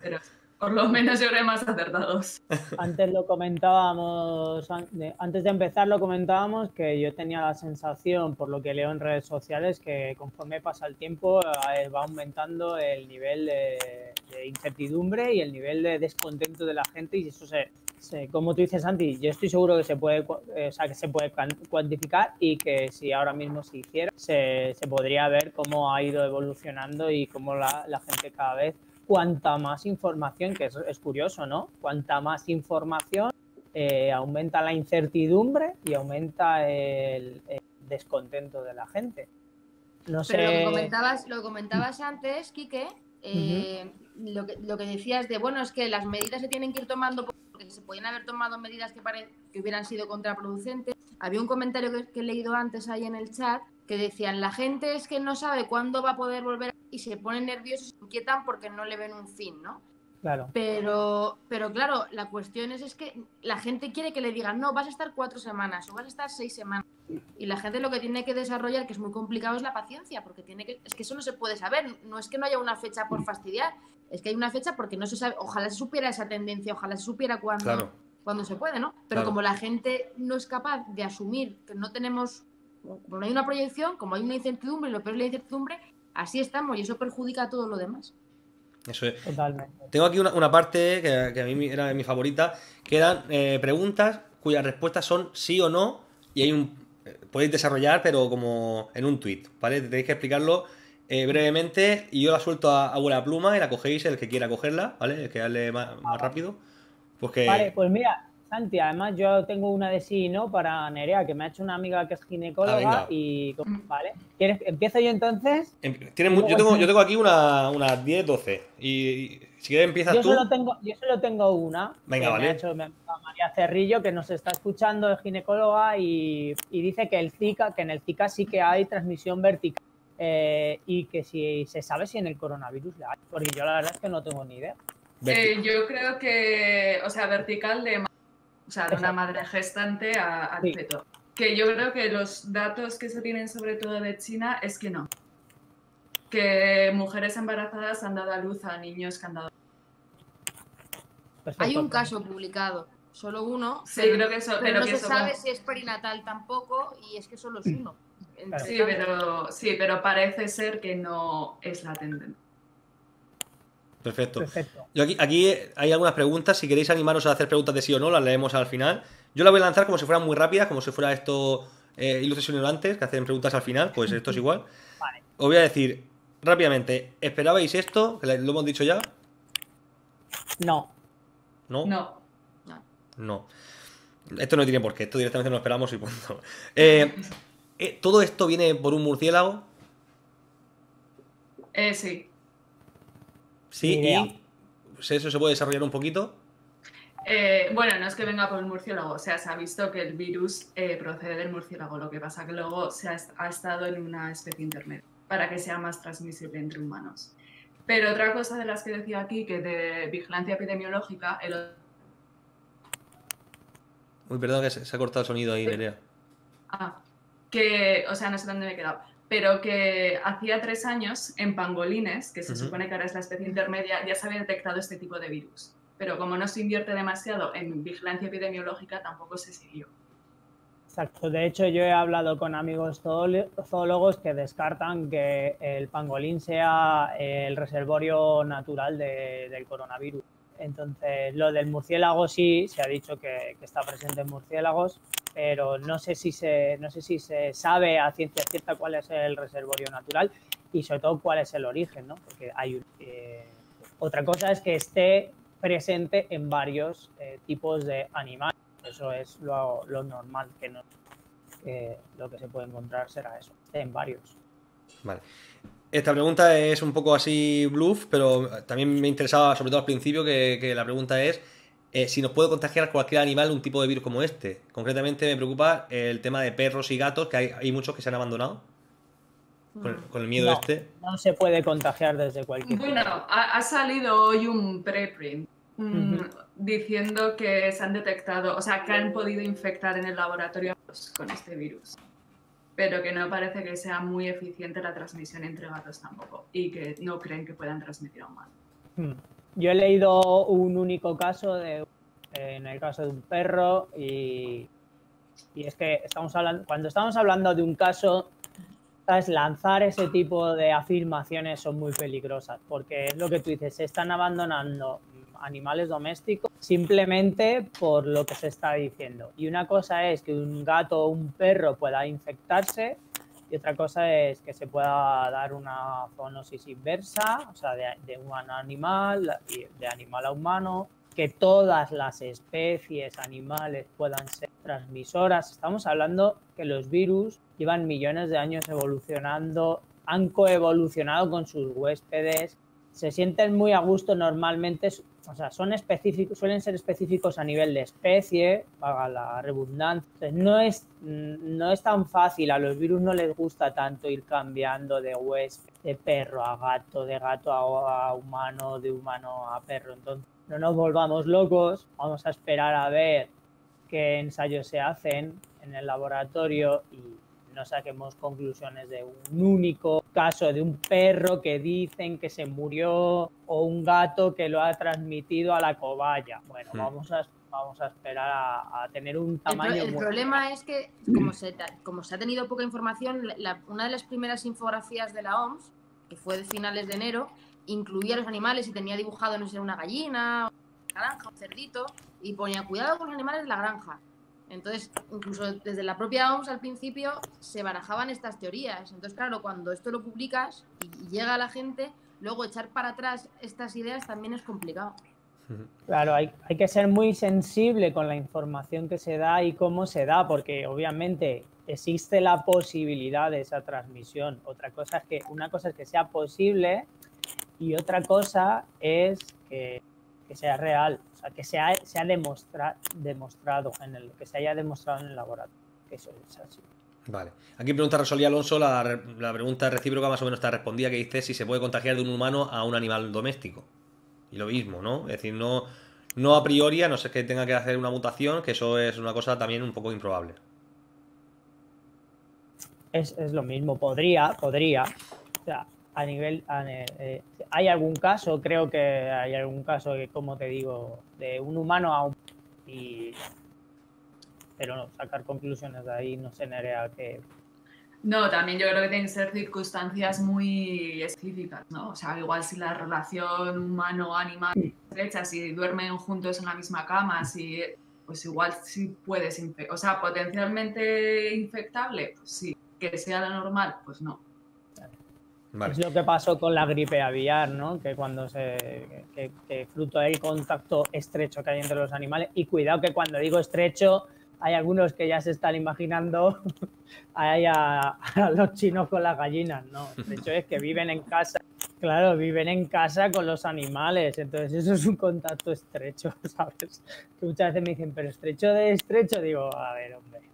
Pero Por lo menos yo más acertados. Antes lo comentábamos, antes de empezar lo comentábamos que yo tenía la sensación, por lo que leo en redes sociales, que conforme pasa el tiempo eh, va aumentando el nivel de, incertidumbre y el nivel de descontento de la gente y eso se, como tú dices, Santi, yo estoy seguro que se puede, eh, o sea, que se puede cuantificar y que si ahora mismo se hiciera, se, podría ver cómo ha ido evolucionando y cómo la, la gente cada vez cuanta más información, que es, curioso, ¿no? Cuanta más información, eh, aumenta la incertidumbre y aumenta el, descontento de la gente. No sé... Pero lo que comentabas, lo comentabas antes, Quique, eh, lo, que, lo que decías de, bueno, es que las medidas se tienen que ir tomando se podían haber tomado medidas que, que hubieran sido contraproducentes. Había un comentario que, que he leído antes ahí en el chat que decían, la gente es que no sabe cuándo va a poder volver y se ponen nerviosos, se inquietan porque no le ven un fin, ¿no? Claro. Pero, pero claro, la cuestión es, es que la gente quiere que le digan, no, vas a estar cuatro semanas o vas a estar seis semanas. Y la gente lo que tiene que desarrollar, que es muy complicado, es la paciencia, porque tiene que, es que eso no se puede saber. No es que no haya una fecha por fastidiar, es que hay una fecha porque no se sabe, ojalá se supiera esa tendencia, ojalá se supiera cuándo, cuando se puede, ¿no? Pero como la gente no es capaz de asumir que no tenemos como no hay una proyección, como hay una incertidumbre, lo peor es la incertidumbre, así estamos y eso perjudica a todo lo demás. Eso es. Totalmente. Tengo aquí una, parte que, a mí era mi favorita, que eran eh, preguntas cuyas respuestas son sí o no, y hay un. Eh, podéis desarrollar, pero como en un tweet, ¿vale? Tenéis que explicarlo eh, brevemente y yo la suelto a, a buena pluma y la cogéis el que quiera cogerla, ¿vale? El que darle más, más rápido. Pues Vale, pues mira, Santi, además yo tengo una de sí y no para Nerea, que me ha hecho una amiga que es ginecóloga ah, y... Vale. ¿Quieres, ¿Empiezo yo entonces? Em, yo, tengo, yo tengo aquí unas una 10, 12. Y, si quieres empiezas yo tú. Solo tengo, yo solo tengo una. Venga, vale. Me ha hecho María Cerrillo, que nos está escuchando, es ginecóloga, y, dice que el Zika, que en el Zika sí que hay transmisión vertical. Eh, y que si se sabe si en el coronavirus la hay, porque yo la verdad es que no tengo ni idea. Eh, yo creo que, o sea, vertical de o sea, de una madre gestante a, feto. Que yo creo que los datos que se tienen sobre todo de China es que no. Que mujeres embarazadas han dado a luz a niños que han dado. Hay un caso publicado, solo uno. Sí, creo que eso. Pero, no se sabe si es perinatal tampoco y es que solo es uno. Sí pero, sí, pero parece ser que no es la tendencia. Perfecto. Yo aquí, aquí hay algunas preguntas. Si queréis animaros a hacer preguntas de sí o no, las leemos al final. Yo las voy a lanzar como si fueran muy rápidas, como si fuera esto eh, antes, que hacen preguntas al final. Pues esto es igual. Vale. Os voy a decir rápidamente: ¿esperabais esto? Que lo hemos dicho ya. No. ¿No? No. No. Esto no tiene por qué, esto directamente no lo esperamos y punto. Eh, [laughs] eh, ¿Todo esto viene por un murciélago? Eh, sí. Sí, y pues eso se puede desarrollar un poquito. Eh, bueno, no es que venga por el murciélago, o sea, se ha visto que el virus eh, procede del murciélago, lo que pasa que luego se ha, estado en una especie intermedia para que sea más transmisible entre humanos. Pero otra cosa de las que decía aquí, que de vigilancia epidemiológica, el... Uy, perdón que se, ha cortado el sonido ahí, Nerea. Ah, que, o sea, no sé dónde me he quedado pero que hacía tres años en pangolines, que se supone que ahora es la especie intermedia, ya se había detectado este tipo de virus. Pero como no se invierte demasiado en vigilancia epidemiológica, tampoco se siguió. Exacto. De hecho, yo he hablado con amigos zoólogos que descartan que el pangolín sea el reservorio natural del coronavirus. Entonces, lo del murciélago sí, se ha dicho que, está presente en murciélagos, pero no sé si se, no sé si se sabe a ciencia cierta cuál es el reservorio natural y sobre todo cuál es el origen, ¿no? Porque hay eh, otra cosa es que esté presente en varios eh, tipos de animales. Eso es lo, normal, que no lo que se puede encontrar será eso, en varios. Vale. Esta pregunta es un poco así bluff, pero también me interesaba, sobre todo al principio, que, la pregunta es eh, si nos puede contagiar cualquier animal un tipo de virus como este. Concretamente me preocupa el tema de perros y gatos, que hay, muchos que se han abandonado. Con, el miedo este. No se puede contagiar desde cualquier. Bueno, ha, salido hoy un preprint mm, diciendo que se han detectado, o sea, que han podido infectar en el laboratorio con este virus pero que no parece que sea muy eficiente la transmisión entre gatos tampoco y que no creen que puedan transmitir a humanos. Hmm. Yo he leído un único caso de, en el caso de un perro y, y es que estamos hablando, cuando estamos hablando de un caso, ¿sabes? lanzar ese tipo de afirmaciones son muy peligrosas porque es lo que tú dices, se están abandonando animales domésticos simplemente por lo que se está diciendo. Y una cosa es que un gato o un perro pueda infectarse y otra cosa es que se pueda dar una zoonosis inversa, o sea, de, de humano a animal, de animal a humano, que todas las especies animales puedan ser transmisoras. Estamos hablando que los virus llevan millones de años evolucionando, han coevolucionado con sus huéspedes, se sienten muy a gusto normalmente, o sea, son específicos, suelen ser específicos a nivel de especie, paga la redundancia. No es, no es tan fácil, a los virus no les gusta tanto ir cambiando de huésped, de perro a gato, de gato a, humano, de humano a perro. Entonces, no nos volvamos locos, vamos a esperar a ver qué ensayos se hacen en el laboratorio y no saquemos conclusiones de un único caso de un perro que dicen que se murió o un gato que lo ha transmitido a la cobaya. Bueno, hmm. vamos a vamos a esperar a, tener un tamaño. El, problema es que, como se, como se ha tenido poca información, una de las primeras infografías de la OMS, que fue de finales de enero, incluía los animales y tenía dibujado, no sé, una gallina, una granja, un cerdito, y ponía cuidado con los animales de la granja. Entonces, incluso desde la propia OMS al principio se barajaban estas teorías. Entonces, claro, cuando esto lo publicas y llega a la gente, luego echar para atrás estas ideas también es complicado. Claro, hay, que ser muy sensible con la información que se da y cómo se da, porque obviamente existe la posibilidad de esa transmisión. Otra cosa es que una cosa es que sea posible y otra cosa es que sea real, sea, que se ha, se ha demostrado en el, que se haya demostrado en el laboratorio, que eso es así. Vale. Aquí pregunta Rosalía Alonso, la, la pregunta recíproca más o menos está respondida, que dice si se puede contagiar de un humano a un animal doméstico. Y lo mismo, ¿no? Es decir, no, no a priori, a no ser que tenga que hacer una mutación, que eso es una cosa también un poco improbable. Es, es lo mismo, podría, podría. O sea, a nivel... Eh, hay algún caso, creo que hay algún caso que, como te digo, de un humano a un... Y, pero no, sacar conclusiones de ahí no sé, Nerea, que... No, también yo creo que tienen que ser circunstancias muy específicas, ¿no? O sea, igual si la relación humano-animal es estrecha, si duermen juntos en la misma cama, si pues igual sí puedes. O sea, potencialmente infectable, pues sí. Que sea lo normal, pues no. Es lo que pasó con la gripe aviar, ¿no? Que cuando se. Que, fruto del contacto estrecho que hay entre los animales. Y cuidado que cuando digo estrecho, hay algunos que ya se están imaginando [laughs] a, los chinos con las gallinas, ¿no? Estrecho es que viven en casa. Claro, viven en casa con los animales. Entonces, eso es un contacto estrecho, [laughs] ¿sabes? Que muchas veces me dicen, pero estrecho de estrecho, digo, a ver, hombre.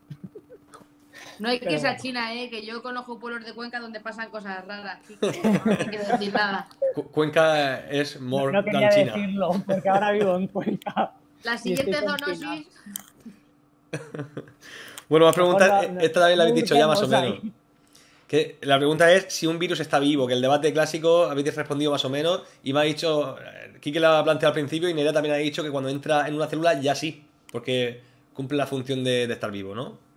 No hay que a China, ¿eh? que yo conozco pueblos de Cuenca donde pasan cosas raras. no hay [laughs] que decir nada. Cuenca es more no quería decirlo, porque ahora vivo en Cuenca. [laughs] La siguiente zoonosis... [laughs] bueno, más preguntas. Esta también la habéis dicho ya más o menos. Que la pregunta es si un virus está vivo, que el debate clásico habéis respondido más o menos y me ha dicho, Kike la ha planteado al principio y Nerea también ha dicho que cuando entra en una célula ya sí, porque cumple la función de estar vivo, ¿no?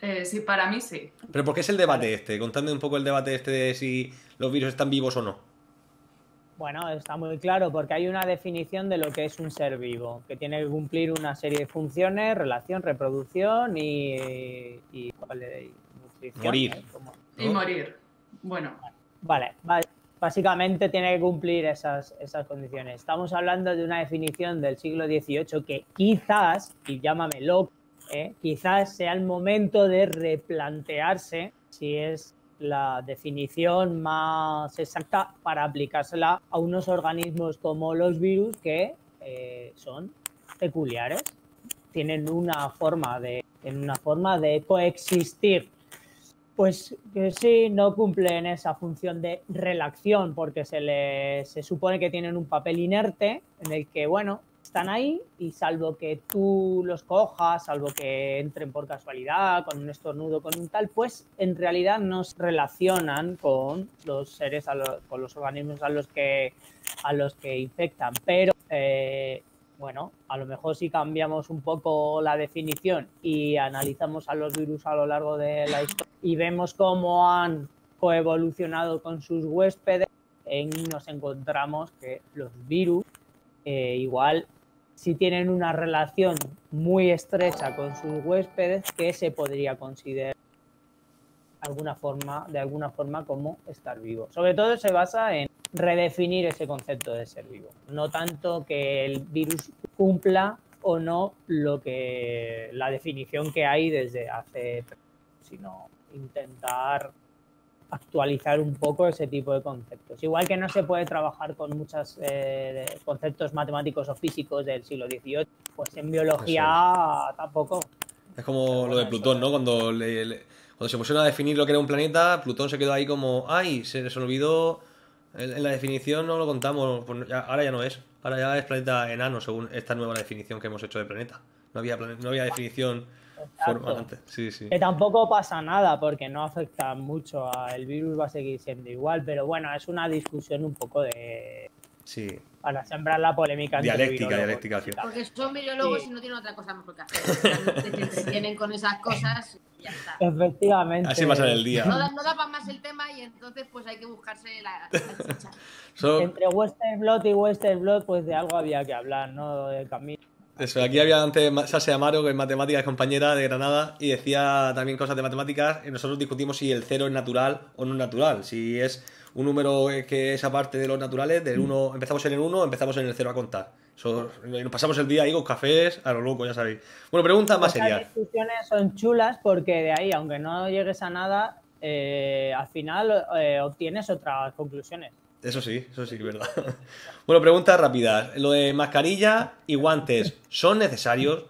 Eh, sí, para mí sí. ¿Pero por qué es el debate este? Contadme un poco el debate este de si los virus están vivos o no. Bueno, está muy claro porque hay una definición de lo que es un ser vivo, que tiene que cumplir una serie de funciones, relación, reproducción y, y, morir. ¿eh? Y morir. Bueno. Vale, básicamente tiene que cumplir esas, esas condiciones. Estamos hablando de una definición del siglo XVIII que quizás, y llámame loco, ¿eh? quizás sea el momento de replantearse si es la definición más exacta para aplicársela a unos organismos como los virus que eh, son peculiares, tienen una forma de, una forma de coexistir. Pues que sí, no cumplen esa función de relación porque se, se supone que tienen un papel inerte en el que, bueno, están ahí y salvo que tú los cojas, salvo que entren por casualidad, con un estornudo, con un tal, pues en realidad no se relacionan con los seres, con los organismos a los que, a los que infectan. Pero eh, bueno, a lo mejor si cambiamos un poco la definición y analizamos a los virus a lo largo de la historia y vemos cómo han coevolucionado con sus huéspedes, nos encontramos que los virus eh, igual si tienen una relación muy estrecha con sus huéspedes que se podría considerar alguna forma, de alguna forma como estar vivo. Sobre todo se basa en redefinir ese concepto de ser vivo, no tanto que el virus cumpla o no lo que la definición que hay desde hace, sino intentar actualizar un poco ese tipo de conceptos. Igual que no se puede trabajar con muchos eh, conceptos matemáticos o físicos del siglo XVIII, pues en biología tampoco. Es como lo de Plutón, ¿no? Cuando, cuando se pusieron a definir lo que era un planeta, Plutón se quedó ahí como, ay, se les olvidó, en, la definición no lo contamos, pues ahora ya no es, ahora ya es planeta enano según esta nueva definición que hemos hecho de planeta. No había, no había definición que tampoco pasa nada porque no afecta mucho, el virus va a seguir siendo igual, pero bueno, es una discusión un poco de... Sí. Para sembrar la polémica. Dialéctica, dialéctica. Porque son virólogos y no tienen otra cosa mejor que hacer. Se entretienen con esas cosas y ya está. Efectivamente. Así pasa el día. No da, no para más el tema y entonces pues hay que buscarse la, chicha. Entre Western Blood y Western Blood pues de algo había que hablar, ¿no? De camino eso, aquí había antes Sase Amaro, que es matemáticas, compañera de Granada, y decía también cosas de matemáticas, y nosotros discutimos si el cero es natural o no es natural, si es un número que es aparte de los naturales, del 1, empezamos en el 1, empezamos en el 0 a contar. nos pasamos el día ahí con cafés a lo loco, ya sabéis. Bueno, preguntas más serias. Las discusiones son chulas porque de ahí, aunque no llegues a nada, eh, al final eh, obtienes otras conclusiones. Eso sí, eso sí, verdad. [laughs] bueno, preguntas rápidas. Lo de mascarilla y guantes, ¿son necesarios?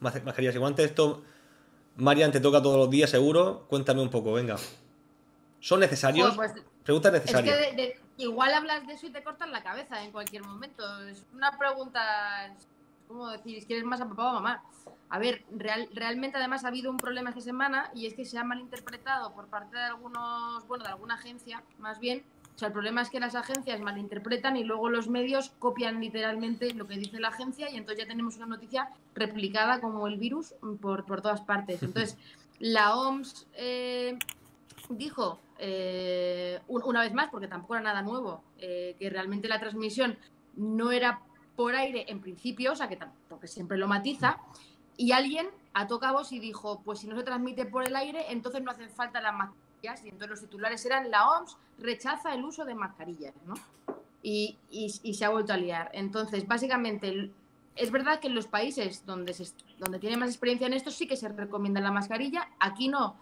Mascarillas y guantes, esto, Marian, te toca todos los días seguro. Cuéntame un poco, venga. ¿Son necesarios? Pues, pregunta necesaria. Es que igual hablas de eso y te cortas la cabeza en cualquier momento. Es una pregunta, ¿cómo decir? ¿Quieres más a papá o a mamá? A ver, real, realmente además ha habido un problema esta semana y es que se ha malinterpretado por parte de algunos, bueno, de alguna agencia, más bien, o sea, el problema es que las agencias malinterpretan y luego los medios copian literalmente lo que dice la agencia y entonces ya tenemos una noticia replicada como el virus por, todas partes. [laughs] Entonces, la OMS eh, dijo eh, una vez más, porque tampoco era nada nuevo, eh, que realmente la transmisión no era por aire en principio, o sea, que porque siempre lo matiza, y alguien ató cabos y dijo, pues si no se transmite por el aire, entonces no hacen falta las mascarillas y entonces los titulares eran la OMS rechaza el uso de mascarillas, ¿no? Y, se ha vuelto a liar. Entonces, básicamente, es verdad que en los países donde, se, donde tiene más experiencia en esto sí que se recomienda la mascarilla, aquí no.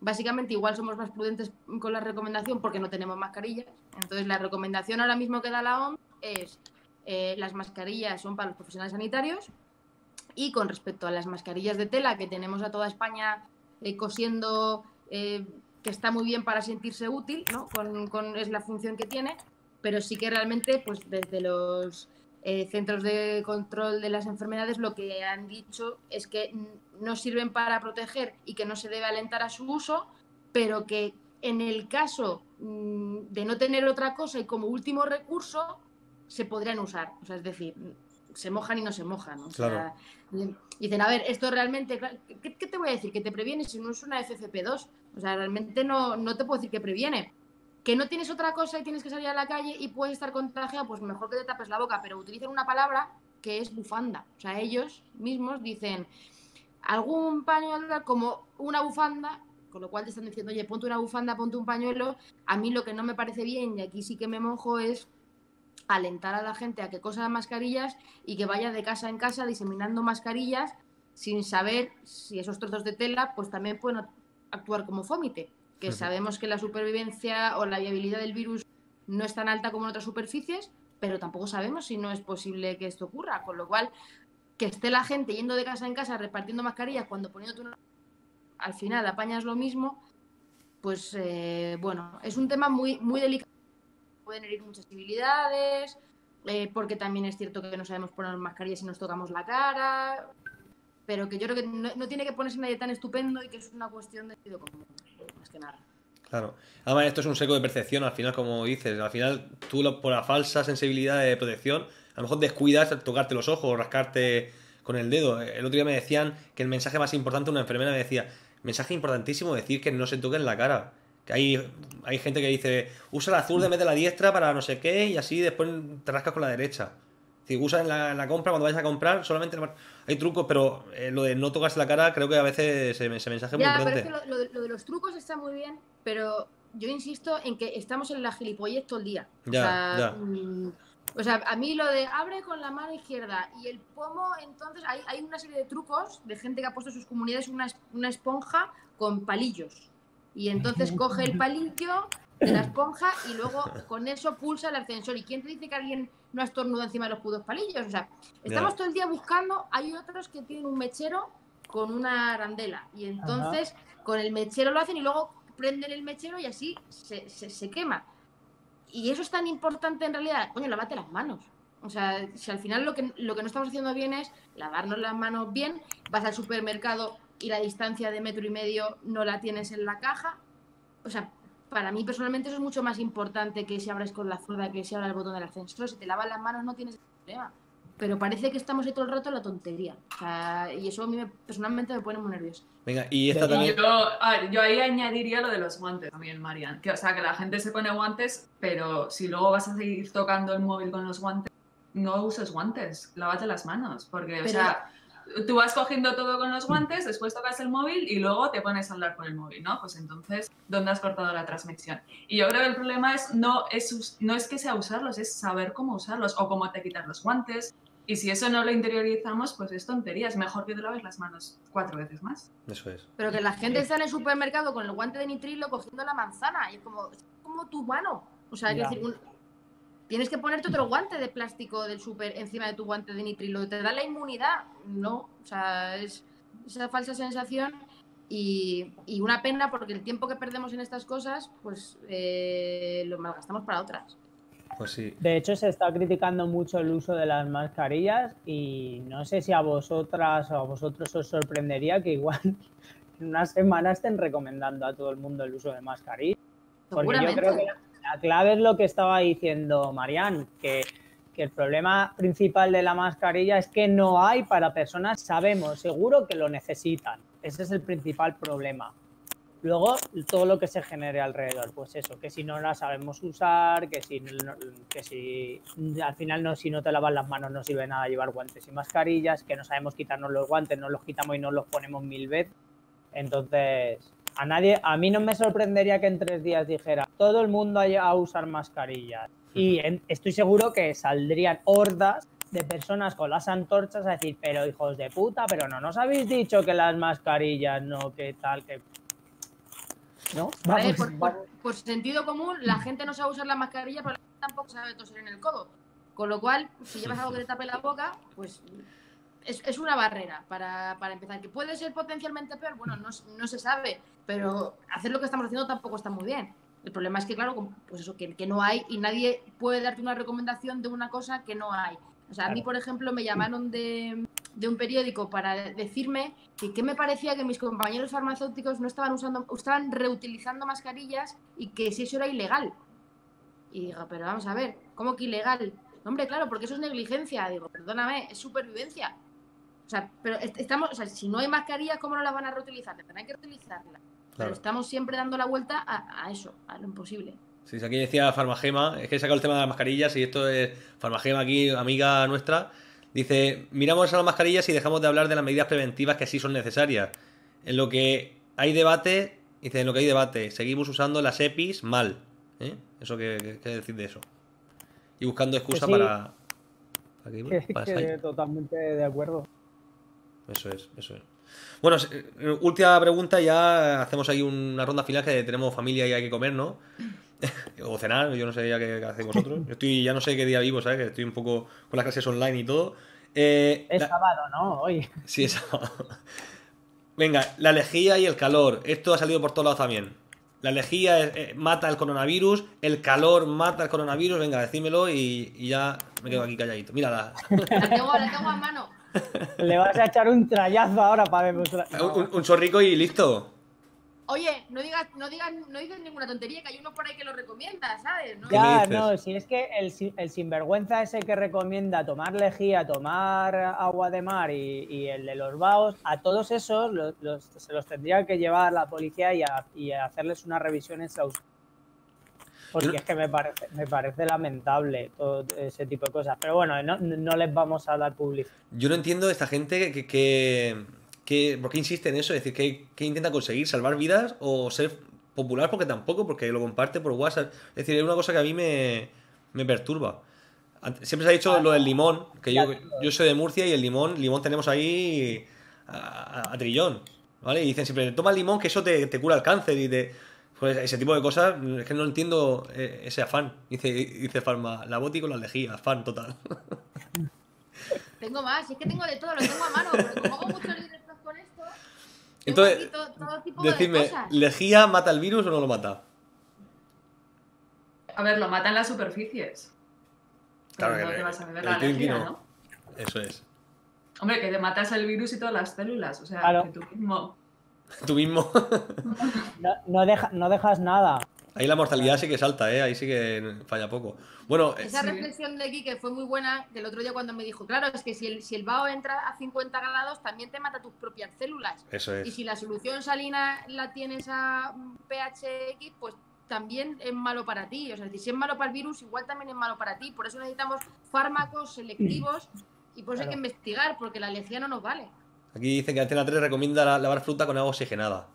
Básicamente, igual somos más prudentes con la recomendación porque no tenemos mascarillas. Entonces, la recomendación ahora mismo que da la OMS es eh, las mascarillas son para los profesionales sanitarios y con respecto a las mascarillas de tela que tenemos a toda España eh, cosiendo eh, que está muy bien para sentirse útil, ¿no? Es la función que tiene, pero sí que realmente, pues desde los eh, centros de control de las enfermedades lo que han dicho es que no sirven para proteger y que no se debe alentar a su uso, pero que en el caso mm, de no tener otra cosa y como último recurso, se podrían usar. O sea, es decir, se mojan y no se mojan. O sea, dicen, a ver, esto realmente, ¿qué, te voy a decir? Que te previene si no es una FFP2. O sea, realmente no, no te puedo decir que previene. Que no tienes otra cosa y tienes que salir a la calle y puedes estar contagiado, pues mejor que te tapes la boca, pero utilizan una palabra que es bufanda. O sea, ellos mismos dicen algún pañuelo como una bufanda, con lo cual te están diciendo, oye, ponte una bufanda, ponte un pañuelo. A mí lo que no me parece bien, y aquí sí que me mojo, es alentar a la gente a que cosa mascarillas y que vaya de casa en casa diseminando mascarillas sin saber si esos trozos de tela pues también pueden actuar como fómite, que sabemos que la supervivencia o la viabilidad del virus no es tan alta como en otras superficies, pero tampoco sabemos si no es posible que esto ocurra, con lo cual que esté la gente yendo de casa en casa repartiendo mascarillas cuando poniéndote una... al final apañas lo mismo, pues eh, bueno, es un tema muy, muy delicado pueden herir muchas civilidades, eh, porque también es cierto que no sabemos poner mascarillas si nos tocamos la cara, pero que yo creo que no, tiene que ponerse nadie tan estupendo y que es una cuestión de sentido común, más que nada. Claro. Además, esto es un seco de percepción, al final, como dices, al final tú por la falsa sensibilidad de protección, a lo mejor descuidas tocarte los ojos, rascarte con el dedo. El otro día me decían que el mensaje más importante, una enfermera me decía, mensaje importantísimo decir que no se toquen la cara. Que hay, hay gente que dice, usa la azul de vez de la diestra para no sé qué y así después te rascas con la derecha. Si usa en la, compra, cuando vayas a comprar, solamente hay trucos, pero eh, lo de no tocarse la cara, creo que a veces ese, mensaje muy importante. lo, de, los trucos está muy bien, pero yo insisto en que estamos en la gilipollez todo el día. Ya, mm, o sea, a mí lo de abre con la mano izquierda y el pomo, entonces hay, hay una serie de trucos de gente que ha puesto en sus comunidades una, una esponja con palillos. Y entonces coge el palillo de la esponja y luego con eso pulsa el ascensor. ¿Y quién te dice que alguien no ha estornudado encima de los putos palillos? O sea, estamos todo el día buscando. Hay otros que tienen un mechero con una arandela y entonces con el mechero lo hacen y luego prenden el mechero y así se, se, se quema y eso es tan importante en realidad, coño, lavate las manos. O sea, si al final lo que, lo que no estamos haciendo bien es lavarnos las manos bien, vas al supermercado y la distancia de metro y medio no la tienes en la caja. O sea, para mí personalmente eso es mucho más importante que si abres con la zurda, que si abres el botón del ascensor. Si te lavas las manos no tienes problema pero parece que estamos ahí todo el rato en la tontería. y eso a mí personalmente me pone muy nervioso. Venga, y esta también. Yo, ahí añadiría lo de los guantes también, Marian. Que, o sea, que la gente se pone guantes, pero si luego vas a seguir tocando el móvil con los guantes, no uses guantes, lávate las manos. Porque, o sea, tú vas cogiendo todo con los guantes, después tocas el móvil y luego te pones a hablar con el móvil, ¿no? Pues entonces, ¿dónde has cortado la transmisión? Y yo creo que el problema es no es, no es que sea usarlos, es saber cómo usarlos o cómo te quitar los guantes y si eso no lo interiorizamos, pues es tontería. Es mejor que te laves las manos cuatro veces más. Eso es. Pero que la gente está en el supermercado con el guante de nitrilo cogiendo la manzana. Y es como, como tu mano. O sea, decir, tienes que ponerte otro guante de plástico del super encima de tu guante de nitrilo. ¿Te da la inmunidad? No. O sea, es esa falsa sensación. Y, y una pena porque el tiempo que perdemos en estas cosas, pues eh, lo malgastamos para otras. Pues de hecho, se está criticando mucho el uso de las mascarillas y no sé si a vosotras o a vosotros os sorprendería que igual [laughs] en una semana estén recomendando a todo el mundo el uso de mascarillas. Porque yo creo que la, clave es lo que estaba diciendo Marian, que, que el problema principal de la mascarilla es que no hay para personas, sabemos, seguro que lo necesitan. Ese es el principal problema. Luego, todo lo que se genere alrededor, pues eso, que si no la sabemos usar, que si, que si al final no, si no te lavas las manos no sirve nada llevar guantes y mascarillas, que no sabemos quitarnos los guantes, no los quitamos y no los ponemos mil veces. Entonces, a nadie, a mí no me sorprendería que en tres días dijera todo el mundo a usar mascarillas. Y estoy seguro que saldrían hordas de personas con las antorchas a decir, pero hijos de puta, pero no nos habéis dicho que las mascarillas no, que tal, que ¿no? por, sentido común, la gente no sabe usar la mascarilla, pero tampoco sabe toser en el codo. Con lo cual, si llevas algo que te tape la boca, pues es, una barrera para, empezar. ¿Que puede ser potencialmente peor? Bueno, no, se sabe, pero hacer lo que estamos haciendo tampoco está muy bien. El problema es que, claro, pues eso, que, que no hay y nadie puede darte una recomendación de una cosa que no hay. O sea, a mí, por ejemplo, me llamaron de, un periódico para decirme que qué me parecía que mis compañeros farmacéuticos no estaban usando, estaban reutilizando mascarillas y que si eso era ilegal. Y digo, pero vamos a ver, ¿cómo que ilegal? hombre, claro, porque eso es negligencia. Digo, perdóname, es supervivencia. O sea, pero estamos, o sea, si no hay mascarillas, ¿cómo no las van a reutilizar? Tendrán que reutilizarlas. Pero estamos siempre dando la vuelta a, a eso, a lo imposible. Sí, aquí decía Farmagema, es que he sacado el tema de las mascarillas y esto es Farmagema aquí, amiga nuestra. Dice, miramos a las mascarillas y dejamos de hablar de las medidas preventivas que sí son necesarias. En lo que hay debate, dice, en lo que hay debate, seguimos usando las EPIs mal. ¿eh? Eso que, decir de eso. Y buscando excusa para... para totalmente de acuerdo. Eso es, eso es. Bueno, eh, última pregunta, ya hacemos ahí una ronda final que tenemos familia y hay que comer, ¿no? [laughs] o cenar, yo no sé ya qué, hacéis vosotros. Yo estoy, ya no sé qué día vivo, ¿sabes? Que estoy un poco con las clases online y todo. Eh, es sábado, ¿no? Hoy. Sí, es sábado. Venga, la lejía y el calor. Esto ha salido por todos lados también. la lejía eh, mata el coronavirus, el calor mata el coronavirus, venga, decímelo y, ya me quedo aquí calladito. Mírala. La tengo, la tengo a mano. Le vas a echar un trayazo ahora para demostrar. Un, un, chorrico y listo. Oye, no digas, no digas, no dices ninguna tontería, que hay uno por ahí que lo recomienda, ¿sabes? ¿No? Ya, no, si es que el, el, sinvergüenza ese que recomienda tomar lejía, tomar agua de mar y, el de los vaos, a todos esos se los tendría que llevar la policía y, y hacerles una revisión exhaustiva. Porque es que me parece, me parece lamentable todo ese tipo de cosas. Pero bueno, no, no les vamos a dar publicidad. Yo no entiendo esta gente que, que ¿Por qué insiste en eso? Es decir, ¿qué, intenta conseguir? ¿Salvar vidas o ser popular? Porque tampoco, porque lo comparte por WhatsApp. Es decir, es una cosa que a mí me, perturba. Siempre se ha dicho lo del limón, que yo, yo soy de Murcia y el limón, limón tenemos ahí a, trillón, ¿vale? Y dicen siempre, toma limón que eso te, cura el cáncer y de Pues ese tipo de cosas, es que no entiendo eh, ese afán. Dice, dice Farma, la boti con la lejía, afán total. [laughs] Tengo más, es que tengo de todo, lo tengo a mano, pero como hago muchos entonces, decidme, ¿lejía mata el virus o no lo mata? A ver, lo mata en las superficies. Claro que no te vas a beber la lejía, no. Eso es. Hombre, que te matas el virus y todas las células. O sea, que tú mismo. [laughs] Tú mismo. no, no dejas nada. Ahí la mortalidad sí que salta, ¿eh? Ahí sí que falla poco. Bueno, esa reflexión de aquí que fue muy buena, del otro día cuando me dijo, claro, es que si el, si el vaho entra a 50 grados, también te mata tus propias células. Eso es. Y si la solución salina la tienes a pH X, pues también es malo para ti. O sea, si es malo para el virus, igual también es malo para ti. Por eso necesitamos fármacos selectivos y por eso hay que investigar, porque la alergia no nos vale. Aquí dice que Antena 3 recomienda lavar fruta con agua oxigenada.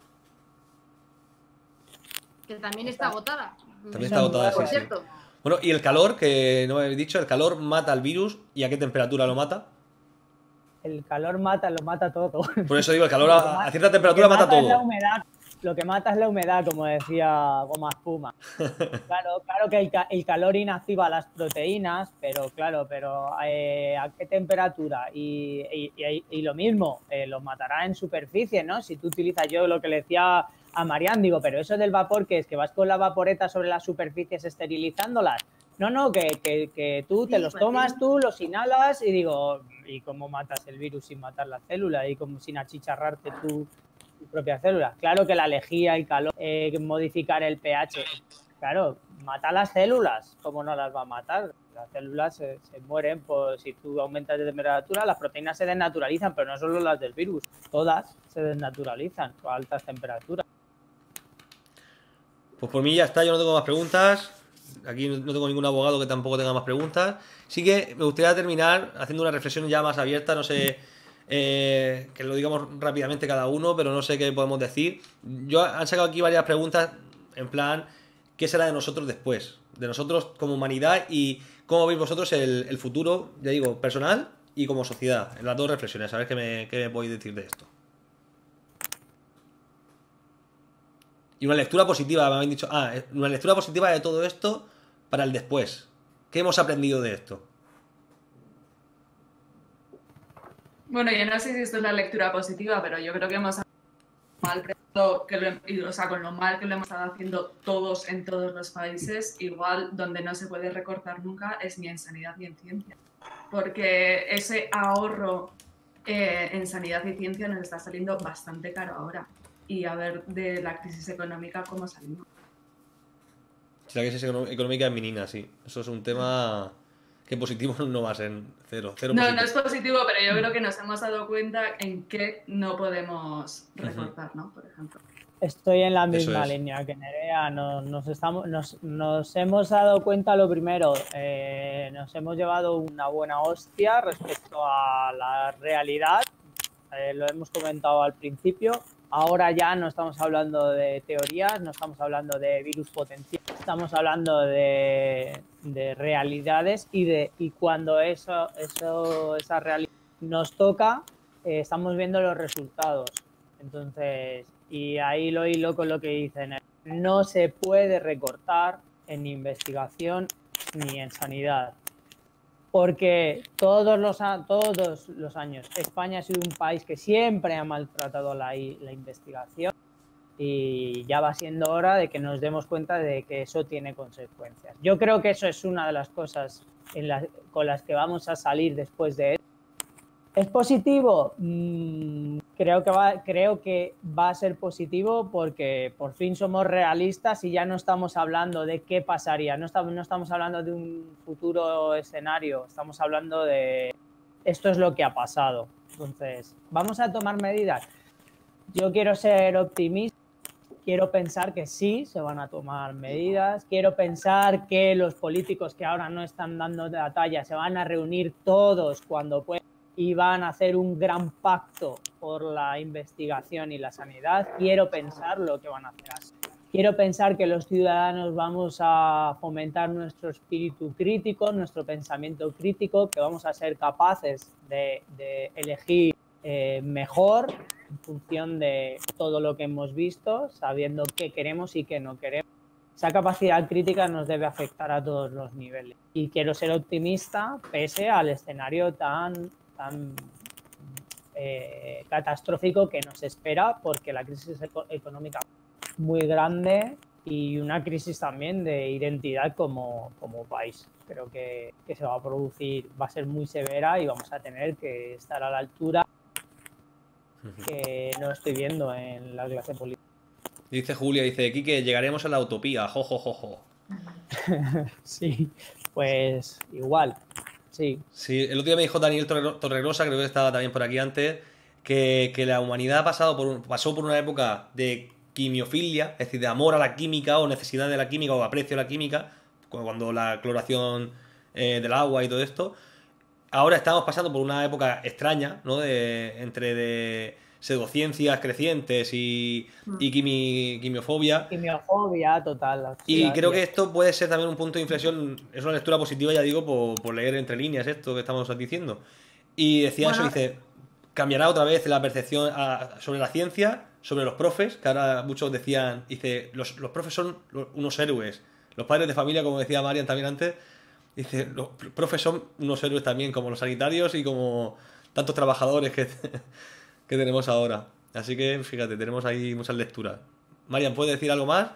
Que también está agotada. También está agotada, sí, cierto. Bueno, y el calor, que no he dicho, el calor mata al virus. ¿Y a qué temperatura lo mata? El calor mata, lo mata todo. Por eso digo, el calor a, cierta temperatura mata, todo. la humedad. Lo que mata es la humedad, como decía Goma Espuma. Claro, claro que el, calor inactiva las proteínas, pero claro, pero eh, ¿a qué temperatura? Y, lo mismo, eh, los matará en superficie, ¿no? Si tú utilizas yo lo que le decía a Marian, digo, pero eso del vapor, que es? ¿Que vas con la vaporeta sobre las superficies esterilizándolas? No, no, que, que, tú te los pues tomas tú, los inhalas y digo, ¿y cómo matas el virus sin matar la célula? Y como sin achicharrarte tu, propia célula. Claro que la lejía, y calor, eh, modificar el pH. Claro, mata las células, ¿cómo no las va a matar? Las células se, mueren, pues si tú aumentas de temperatura, las proteínas se desnaturalizan, pero no solo las del virus, todas se desnaturalizan a altas temperaturas. Pues por mí ya está, yo no tengo más preguntas. Aquí no tengo ningún abogado que tampoco tenga más preguntas. Sí que me gustaría terminar haciendo una reflexión ya más abierta, no sé, eh, que lo digamos rápidamente cada uno, pero no sé qué podemos decir. Yo han sacado aquí varias preguntas en plan, ¿qué será de nosotros después? De nosotros como humanidad y cómo veis vosotros el, futuro, ya digo, personal y como sociedad. Las dos reflexiones, a ver qué me, qué me podéis decir de esto. Y una lectura positiva, me habéis dicho, ah, una lectura positiva de todo esto para el después. ¿Qué hemos aprendido de esto? Bueno, yo no sé si esto es la lectura positiva, pero yo creo que hemos mal que lo, o sea, con lo mal que lo hemos estado haciendo todos en todos los países, igual donde no se puede recortar nunca es ni en sanidad ni en ciencia. Porque ese ahorro eh, en sanidad y ciencia nos está saliendo bastante caro ahora y a ver de la crisis económica cómo salimos. La crisis económica es menina, sí. Eso es un tema que positivo [laughs] no va a ser cero. cero no, no es positivo, pero yo creo que nos hemos dado cuenta en qué no podemos recortar, ¿no? Por ejemplo. Estoy en la misma línea que Nerea. Nos, estamos, nos, hemos dado cuenta lo primero, eh, nos hemos llevado una buena hostia respecto a la realidad. Eh, lo hemos comentado al principio. Ahora ya no estamos hablando de teorías, no estamos hablando de virus potencial, estamos hablando de, realidades y de y cuando eso, eso esa realidad nos toca, eh, estamos viendo los resultados. Entonces, y ahí lo hilo con lo que dicen, no se puede recortar en investigación ni en sanidad porque todos los, todos los años España ha sido un país que siempre ha maltratado la, la investigación y ya va siendo hora de que nos demos cuenta de que eso tiene consecuencias. Yo creo que eso es una de las cosas con las que vamos a salir después de esto. ¿Es positivo? Mm, creo, que va, creo que va a ser positivo porque por fin somos realistas y ya no estamos hablando de qué pasaría, no estamos, hablando de un futuro escenario, estamos hablando de esto es lo que ha pasado. Entonces, ¿vamos a tomar medidas? Yo quiero ser optimista quiero pensar que sí, se van a tomar medidas, quiero pensar que los políticos que ahora no están dando la talla se van a reunir todos cuando puedan y van a hacer un gran pacto por la investigación y la sanidad. Quiero pensar lo que van a hacer Quiero pensar que los ciudadanos vamos a fomentar nuestro espíritu crítico, nuestro pensamiento crítico, que vamos a ser capaces de, elegir eh, mejor en función de todo lo que hemos visto, sabiendo qué queremos y qué no queremos. Esa capacidad crítica nos debe afectar a todos los niveles. Y quiero ser optimista pese al escenario tan, tan eh, catastrófico que nos espera, porque la crisis económica muy grande y una crisis también de identidad como, como país. Creo que, que se va a producir, va a ser muy severa y vamos a tener que estar a la altura que no estoy viendo en la clase política. Dice Julia, dice que llegaremos a la utopía, jojojojo. [laughs] sí, pues igual, sí. Sí, el otro día me dijo Daniel Torregrosa, creo que estaba también por aquí antes, que, la humanidad ha pasado por pasó por una época de quimiofilia, es decir, de amor a la química o necesidad de la química o aprecio a la química, cuando la cloración eh, del agua y todo esto, ahora estamos pasando por una época extraña, ¿no? De, entre de pseudociencias crecientes y, mm. y quimiofobia. Quimiofobia total. Y creo que esto puede ser también un punto de inflexión, es una lectura positiva, ya digo, por, leer entre líneas esto que estamos diciendo. Y decía eso, dice, cambiará otra vez la percepción sobre la ciencia, sobre los profes, que ahora muchos decían, dice, los, los profes son unos héroes. Los padres de familia, como decía Marian también antes, Dice, los profes son unos héroes también, como los sanitarios y como tantos trabajadores que, [laughs] que tenemos ahora. Así que, fíjate, tenemos ahí muchas lecturas. Marian, ¿puedes decir algo más?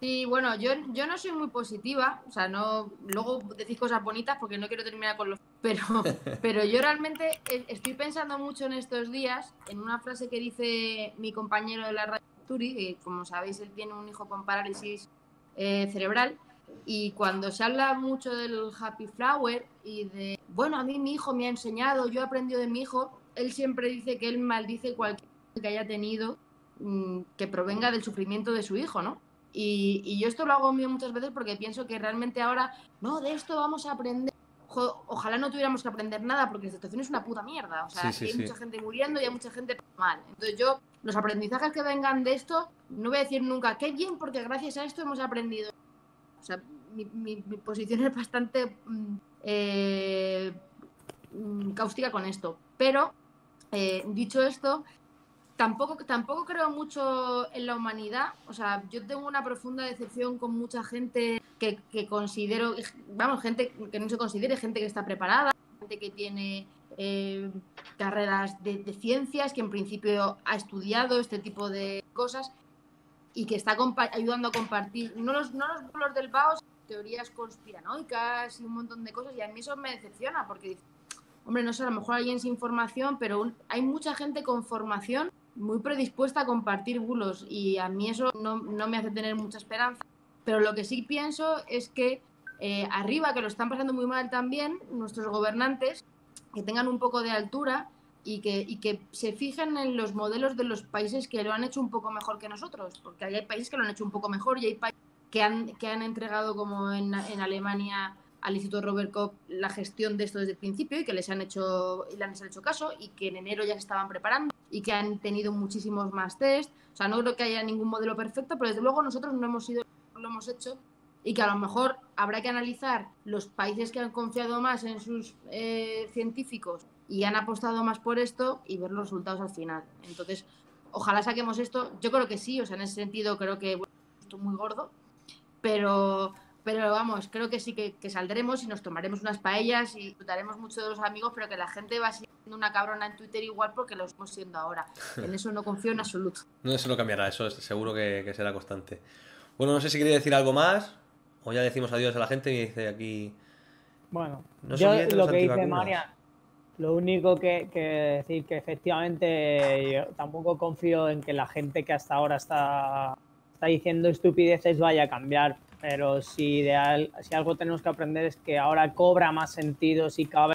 Sí, bueno, yo, yo no soy muy positiva, o sea, no luego decís cosas bonitas porque no quiero terminar con los... Pero, [laughs] pero yo realmente estoy pensando mucho en estos días en una frase que dice mi compañero de la radio, Turi, que como sabéis él tiene un hijo con parálisis eh, cerebral, y cuando se habla mucho del happy flower y de, bueno, a mí mi hijo me ha enseñado, yo he aprendido de mi hijo, él siempre dice que él maldice cualquier que haya tenido mm, que provenga del sufrimiento de su hijo, ¿no? Y, yo esto lo hago mío muchas veces porque pienso que realmente ahora, no, de esto vamos a aprender. ojalá no tuviéramos que aprender nada porque la situación es una puta mierda. O sea, hay mucha gente muriendo y hay mucha gente mal. Entonces yo, los aprendizajes que vengan de esto, no voy a decir nunca, qué bien, porque gracias a esto hemos aprendido. O sea, mi, posición es bastante mm, eh, mm, cáustica con esto. Pero, eh, dicho esto, tampoco, tampoco creo mucho en la humanidad. O sea, yo tengo una profunda decepción con mucha gente que, considero, vamos, gente que no se considere, gente que está preparada, gente que tiene eh, carreras de, ciencias, que en principio ha estudiado este tipo de cosas y que está ayudando a compartir, no los, no los del BAOS, teorías conspiranoicas y un montón de cosas y a mí eso me decepciona porque, hombre, no sé, a lo mejor alguien sin formación, pero hay mucha gente con formación muy predispuesta a compartir bulos y a mí eso no, me hace tener mucha esperanza. Pero lo que sí pienso es que eh, arriba, que lo están pasando muy mal también, nuestros gobernantes, que tengan un poco de altura y que, y que se fijen en los modelos de los países que lo han hecho un poco mejor que nosotros, porque hay países que lo han hecho un poco mejor y hay países que han, que han entregado como en, en Alemania al Instituto Robert Koch la gestión de esto desde el principio y que les han hecho les han hecho caso y que en enero ya se estaban preparando y que han tenido muchísimos más test. O sea, no creo que haya ningún modelo perfecto, pero desde luego nosotros no hemos sido lo hemos hecho y que a lo mejor habrá que analizar los países que han confiado más en sus eh, científicos y han apostado más por esto y ver los resultados al final. Entonces, ojalá saquemos esto. Yo creo que sí, o sea, en ese sentido creo que bueno, esto muy gordo, pero pero vamos, creo que sí que, saldremos y nos tomaremos unas paellas y disfrutaremos mucho de los amigos, pero que la gente va siendo una cabrona en Twitter igual porque lo estamos siendo ahora. En eso no confío en absoluto. [laughs] No, eso no cambiará, eso es seguro que, será constante. Bueno, no sé si quería decir algo más o ya decimos adiós a la gente y dice aquí... Bueno, yo lo que dice María, lo único que, que, decir que efectivamente yo tampoco confío en que la gente que hasta ahora está, está diciendo estupideces vaya a cambiar pero si, de, si algo tenemos que aprender es que ahora cobra más sentido si cabe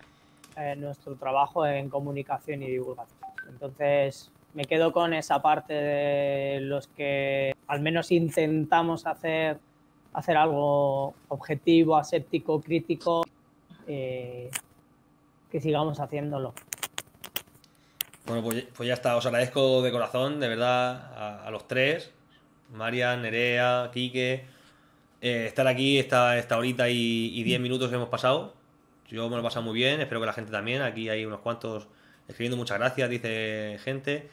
eh, nuestro trabajo en comunicación y divulgación. Entonces, me quedo con esa parte de los que al menos intentamos hacer, hacer algo objetivo, aséptico, crítico, que sigamos haciéndolo. Bueno, pues, pues, ya está. Os agradezco de corazón, de verdad, a, a los tres. María, Nerea, Quique eh, estar aquí esta, esta horita y, diez minutos hemos pasado. Yo me lo he pasado muy bien, espero que la gente también. Aquí hay unos cuantos escribiendo muchas gracias, dice gente.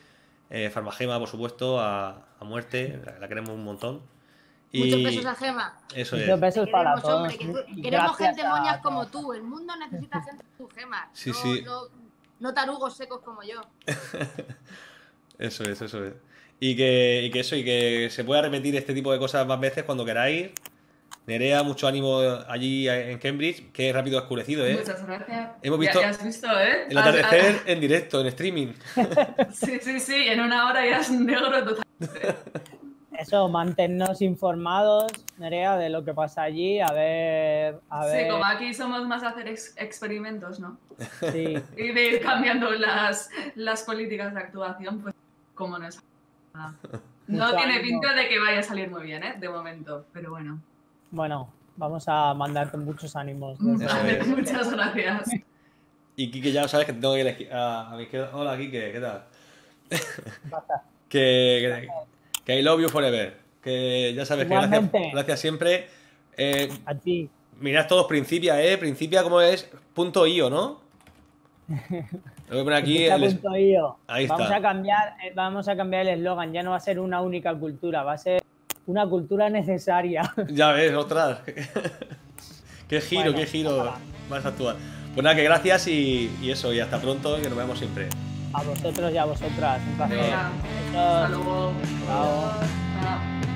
Eh, Farmagema, por supuesto, a, muerte, la, queremos un montón. Muchos besos a Gema. Eso es. Muchos besos para todos. queremos gente moñas como tú. El mundo necesita [laughs] gente como tú, Gema. Sí, sí. no tarugos secos como yo. [laughs] eso es, eso es. Y que, y que eso, y que se pueda repetir este tipo de cosas más veces cuando queráis. Nerea, mucho ánimo allí en Cambridge. Qué rápido oscurecido, ¿eh? Muchas gracias. Hemos visto, ya, has visto ¿eh? el atardecer en directo, en streaming. [laughs] Sí, sí, sí. En una hora ya es negro totalmente. Eso, mantenernos informados, Nerea, de lo que pasa allí, a ver, a ver... Sí, como aquí somos más hacer experimentos, ¿no? Sí. [laughs] Y de ir cambiando las, las políticas de actuación, pues como no es... [laughs] No tiene pinta de que vaya a salir muy bien, ¿eh? De momento, pero bueno. Bueno, vamos a mandarte muchos ánimos. [laughs] muchas gracias. Y Kike, ya sabes que te tengo que elegir a, mi izquierda. Hola, Kike, ¿qué tal? [laughs] que, que, I love you forever. Que ya sabes que gracias, gracias siempre. Eh, a ti. Mirad todos Principia, ¿eh? Principia, ¿cómo es? Punto .io, ¿no? Lo voy a poner aquí. Ahí está. Vamos a cambiar, eh, vamos a cambiar el eslogan. Ya no va a ser una única cultura, va a ser una cultura necesaria. [laughs] Ya ves, otra. [laughs] qué giro, qué giro vas a actuar. Pues nada, que gracias y, eso, y hasta pronto, que nos vemos siempre. A vosotros y a vosotras, un placer. Hasta luego. Chao.